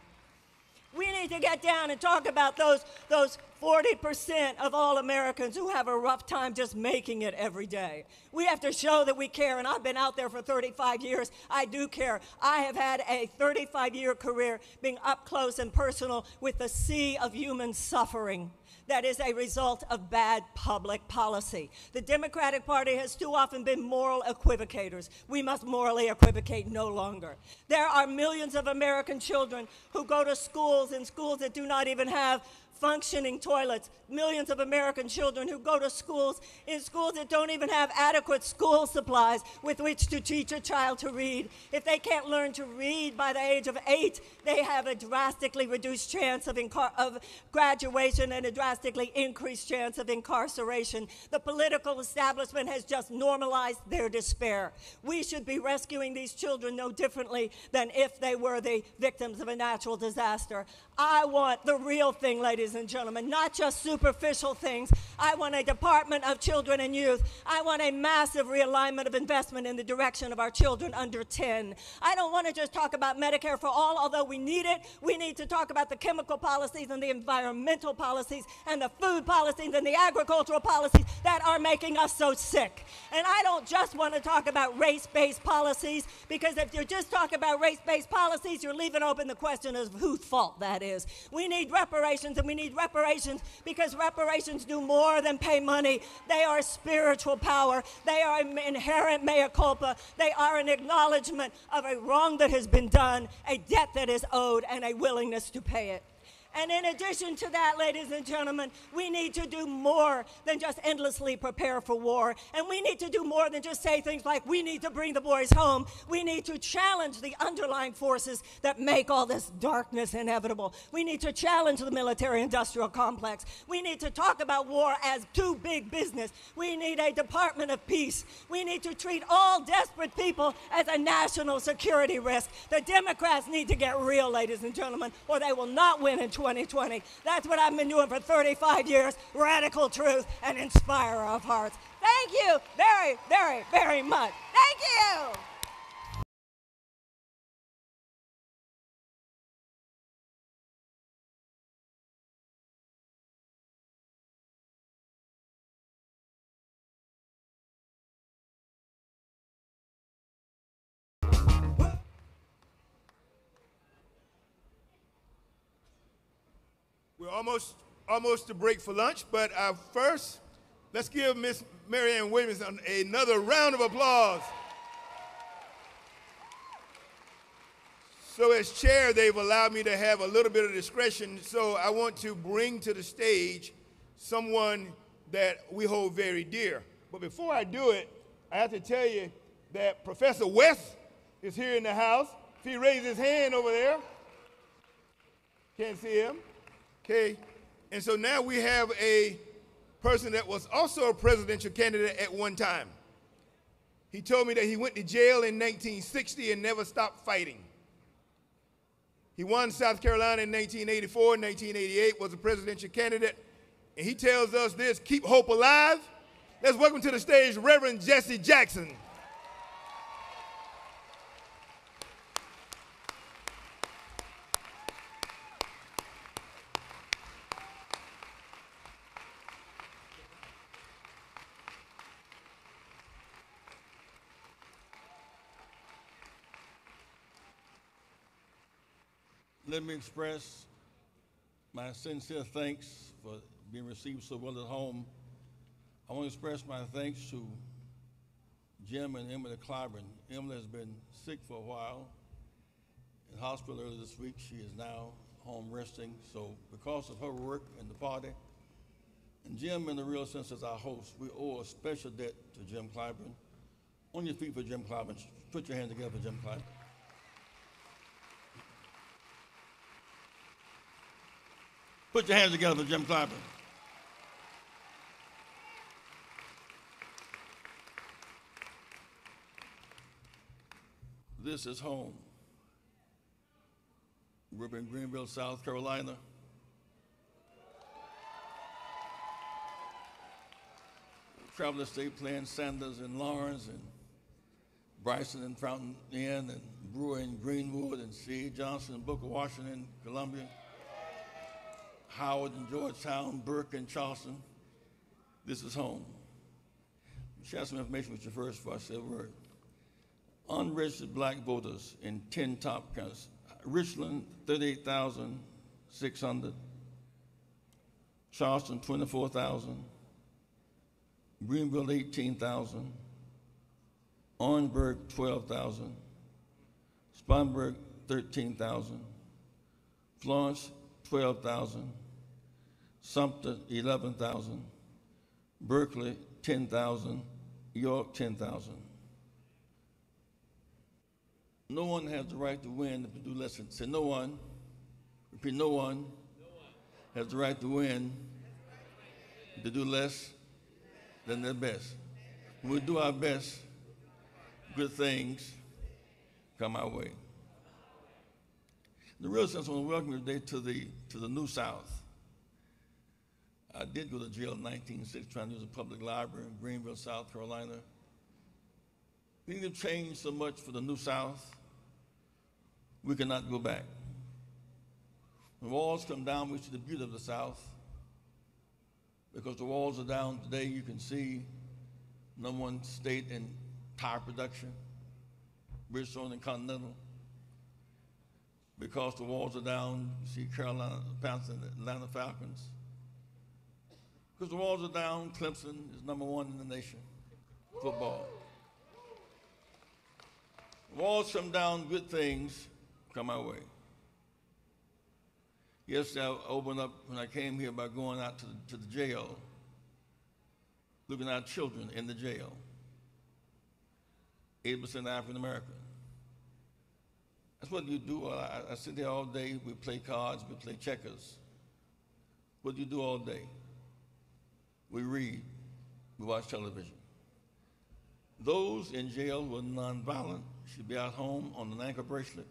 We need to get down and talk about those, those 40% of all Americans who have a rough time just making it every day. We have to show that we care, and I've been out there for 35 years. I do care. I have had a 35 year career being up close and personal with the sea of human suffering that is a result of bad public policy. The Democratic Party has too often been moral equivocators. We must morally equivocate no longer. There are millions of American children who go to schools in schools that do not even have functioning toilets, millions of American children who go to schools in schools that don't even have adequate school supplies with which to teach a child to read. If they can't learn to read by the age of eight, they have a drastically reduced chance of, incar- of graduation and a drastically increased chance of incarceration. The political establishment has just normalized their despair. We should be rescuing these children no differently than if they were the victims of a natural disaster. I want the real thing, ladies and gentlemen, not just superficial things. I want a Department of Children and Youth. I want a massive realignment of investment in the direction of our children under 10. I don't want to just talk about Medicare for all, although we need it. We need to talk about the chemical policies and the environmental policies and the food policies and the agricultural policies that are making us so sick. And I don't just want to talk about race based policies because if you're just talk about race based policies, you're leaving open the question of whose fault that is. We need reparations, and we need reparations because reparations do more than pay money. They are spiritual power, they are an inherent mea culpa, they are an acknowledgement of a wrong that has been done, a debt that is owed, and a willingness to pay it. And in addition to that, ladies and gentlemen, we need to do more than just endlessly prepare for war. And we need to do more than just say things like, we need to bring the boys home. We need to challenge the underlying forces that make all this darkness inevitable. We need to challenge the military industrial complex. We need to talk about war as too big business. We need a Department of Peace. We need to treat all desperate people as a national security risk. The Democrats need to get real, ladies and gentlemen, or they will not win in 2020. That's what I've been doing for 35 years radical truth and inspirer of hearts. Thank you very, very, very much. Thank you. Almost almost to break for lunch, but first, let's give Miss Marianne Williams an- another round of applause. So, as chair, they've allowed me to have a little bit of discretion. So, I want to bring to the stage someone that we hold very dear. But before I do it, I have to tell you that Professor West is here in the house. If he raises his hand over there, can't see him. Okay. And so now we have a person that was also a presidential candidate at one time. He told me that he went to jail in 1960 and never stopped fighting. He won South Carolina in 1984, 1988, was a presidential candidate. And he tells us this keep hope alive. Let's welcome to the stage Reverend Jesse Jackson. Let me express my sincere thanks for being received so well at home. I want to express my thanks to Jim and Emily Clyburn. Emily has been sick for a while in hospital earlier this week. She is now home resting. So, because of her work and the party, and Jim, in the real sense, as our host, we owe a special debt to Jim Clyburn. On your feet for Jim Clyburn. Put your hands together for Jim Clyburn. Put your hands together for Jim Clyburn. this is home. We're in Greenville, South Carolina. Traveled the state playing Sanders and Laurens and Bryson and Fountain Inn and Brewer and Greenwood and C. Johnson and Booker Washington, Columbia. Howard and Georgetown, Burke and Charleston. This is home. Share some information with you first before I say a word. Unregistered black voters in 10 top counties. Richland, 38,600. Charleston, 24,000. Greenville, 18,000. Orangeburg, 12,000. Spartanburg, 13,000. Florence, 12,000. Sumter, 11,000. Berkeley, 10,000. York, 10,000. No one has the right to win if you do less than, say no one, repeat, no one has the right to win to do less than their best. When we do our best, good things come our way. The real sense I want to welcome you today to the, to the New South. I did go to jail in 1960 trying to use a public library in Greenville, South Carolina. Things have changed so much for the New South, we cannot go back. When walls come down, we see the beauty of the South. Because the walls are down today, you can see number one state in tire production, Bridgestone and Continental. Because the walls are down, you see Carolina Panthers and Atlanta Falcons. Because the walls are down, Clemson is number one in the nation, football. Walls come down, good things come our way. Yesterday, I opened up when I came here by going out to the, to the jail, looking at our children in the jail. 80% African American. That's what you do. Uh, I, I sit there all day. We play cards, we play checkers. What do you do all day? We read, we watch television. Those in jail who are nonviolent should be at home on an ankle bracelet.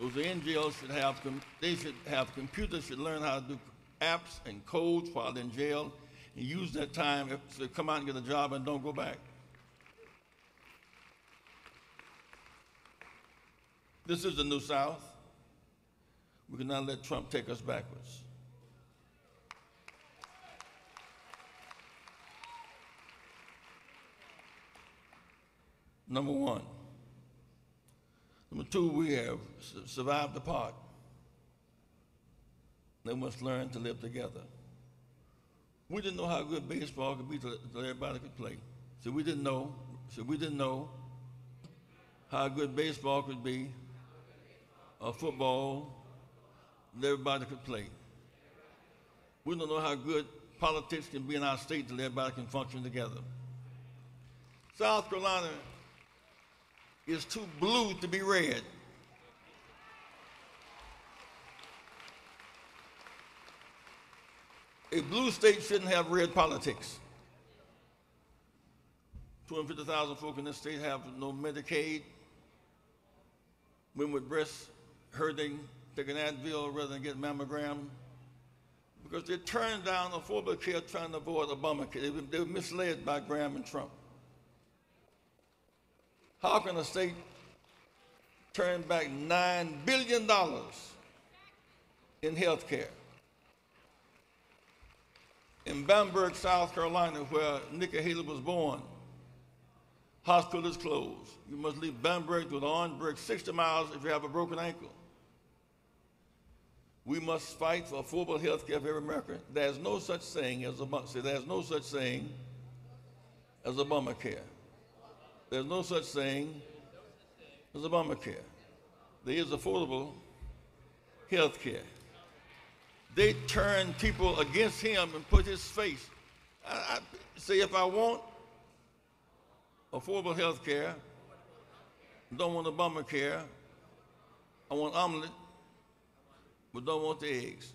Those in jail should have, they should have computers, should learn how to do apps and codes while they're in jail and use that time to come out and get a job and don't go back. This is the New South. We cannot let Trump take us backwards. Number one. Number two, we have survived apart. They must learn to live together. We didn't know how good baseball could be till, everybody could play. So we didn't know. So we didn't know how good baseball could be, or football, that everybody could play. We don't know how good politics can be in our state till everybody can function together. South Carolina is too blue to be red. A blue state shouldn't have red politics. 250,000 folk in this state have no Medicaid. Women with breast hurting take an Advil rather than get mammogram because they turned down affordable care trying to avoid Obamacare. They were, they were misled by Graham and Trump. How can a state turn back $9 billion in health care? In Bamberg, South Carolina, where Nikki Haley was born, hospital is closed. You must leave Bamberg to the Orangeburg 60 miles if you have a broken ankle. We must fight for affordable health care for every American. There's no such thing as a there's no such thing as Obamacare. There's no such thing as Obamacare. There is affordable health care. They turn people against him and put his face. I, I say if I want affordable health care, don't want Obamacare, I want omelet, but don't want the eggs.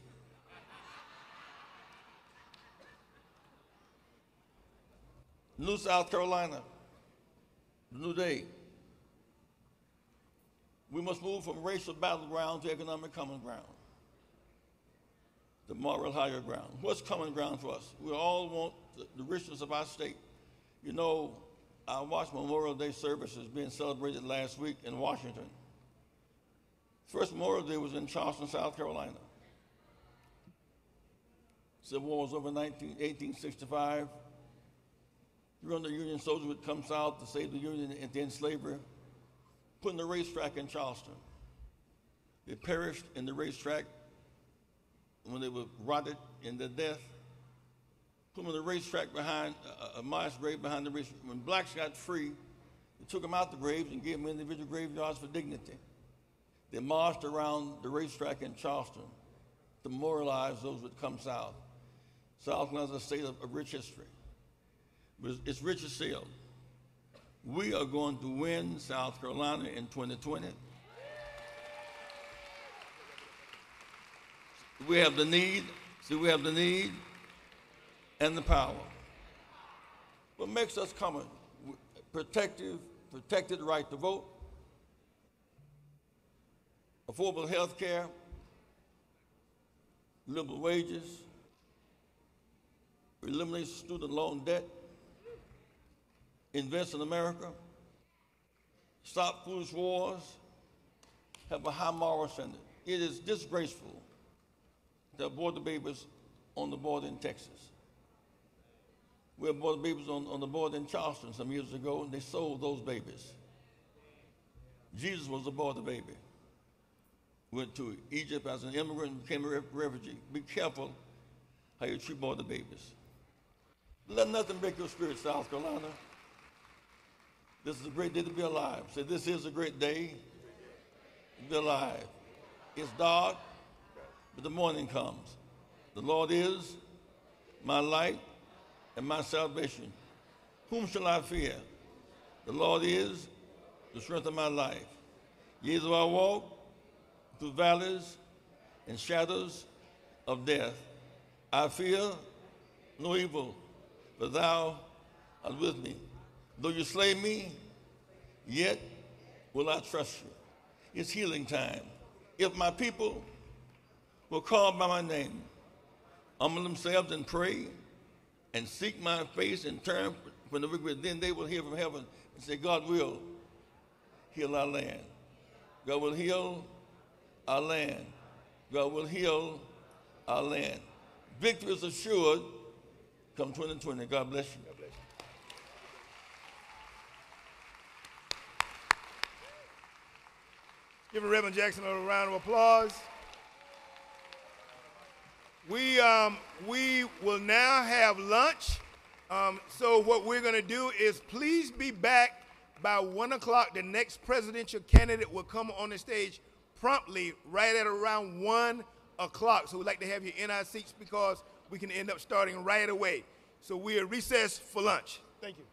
New South Carolina, the new day. We must move from racial battleground to economic common ground, the moral higher ground. What's common ground for us? We all want the, the richness of our state. You know, I watched Memorial Day services being celebrated last week in Washington. First Memorial Day was in Charleston, South Carolina. Civil War was over in 19, 1865. 300 Union soldiers would come south to save the Union and to end slavery, put in the racetrack in Charleston. They perished in the racetrack when they were rotted in their death. Put them in the racetrack behind uh, uh, a, a mass grave behind the racetrack. When blacks got free, they took them out the graves and gave them individual graveyards for dignity. They marched around the racetrack in Charleston to memorialize those that come south. South Carolina is a state of, of rich history, it's, Richard still. We are going to win South Carolina in 2020. We have the need, see, we have the need and the power. What makes us common? Protective, protected right to vote, affordable health care, liberal wages, eliminate student loan debt, invest in America, stop foolish wars, have a high moral standard. It is disgraceful to abort the babies on the border in Texas. We aborted babies on, on the border in Charleston some years ago, and they sold those babies. Jesus was a border baby. Went to Egypt as an immigrant, became a refugee. Be careful how you treat border babies. Let nothing break your spirit, South Carolina. This is a great day to be alive. Say, this is a great day to be alive. It's dark, but the morning comes. The Lord is my light and my salvation. Whom shall I fear? The Lord is the strength of my life. Yea, though I walk through valleys and shadows of death, I fear no evil, for thou art with me. Though you slay me, yet will I trust you. It's healing time. If my people will call by my name, humble themselves and pray, and seek my face and turn from the wicked, then they will hear from heaven and say, God will heal our land. God will heal our land. God will heal our land. Victory is assured come 2020. God bless you. Give Reverend Jackson a round of applause. We, um, we will now have lunch. Um, so what we're going to do is please be back by 1 o'clock. The next presidential candidate will come on the stage promptly right at around 1 o'clock. So we'd like to have you in our seats because we can end up starting right away. So we are recessed for lunch. Thank you.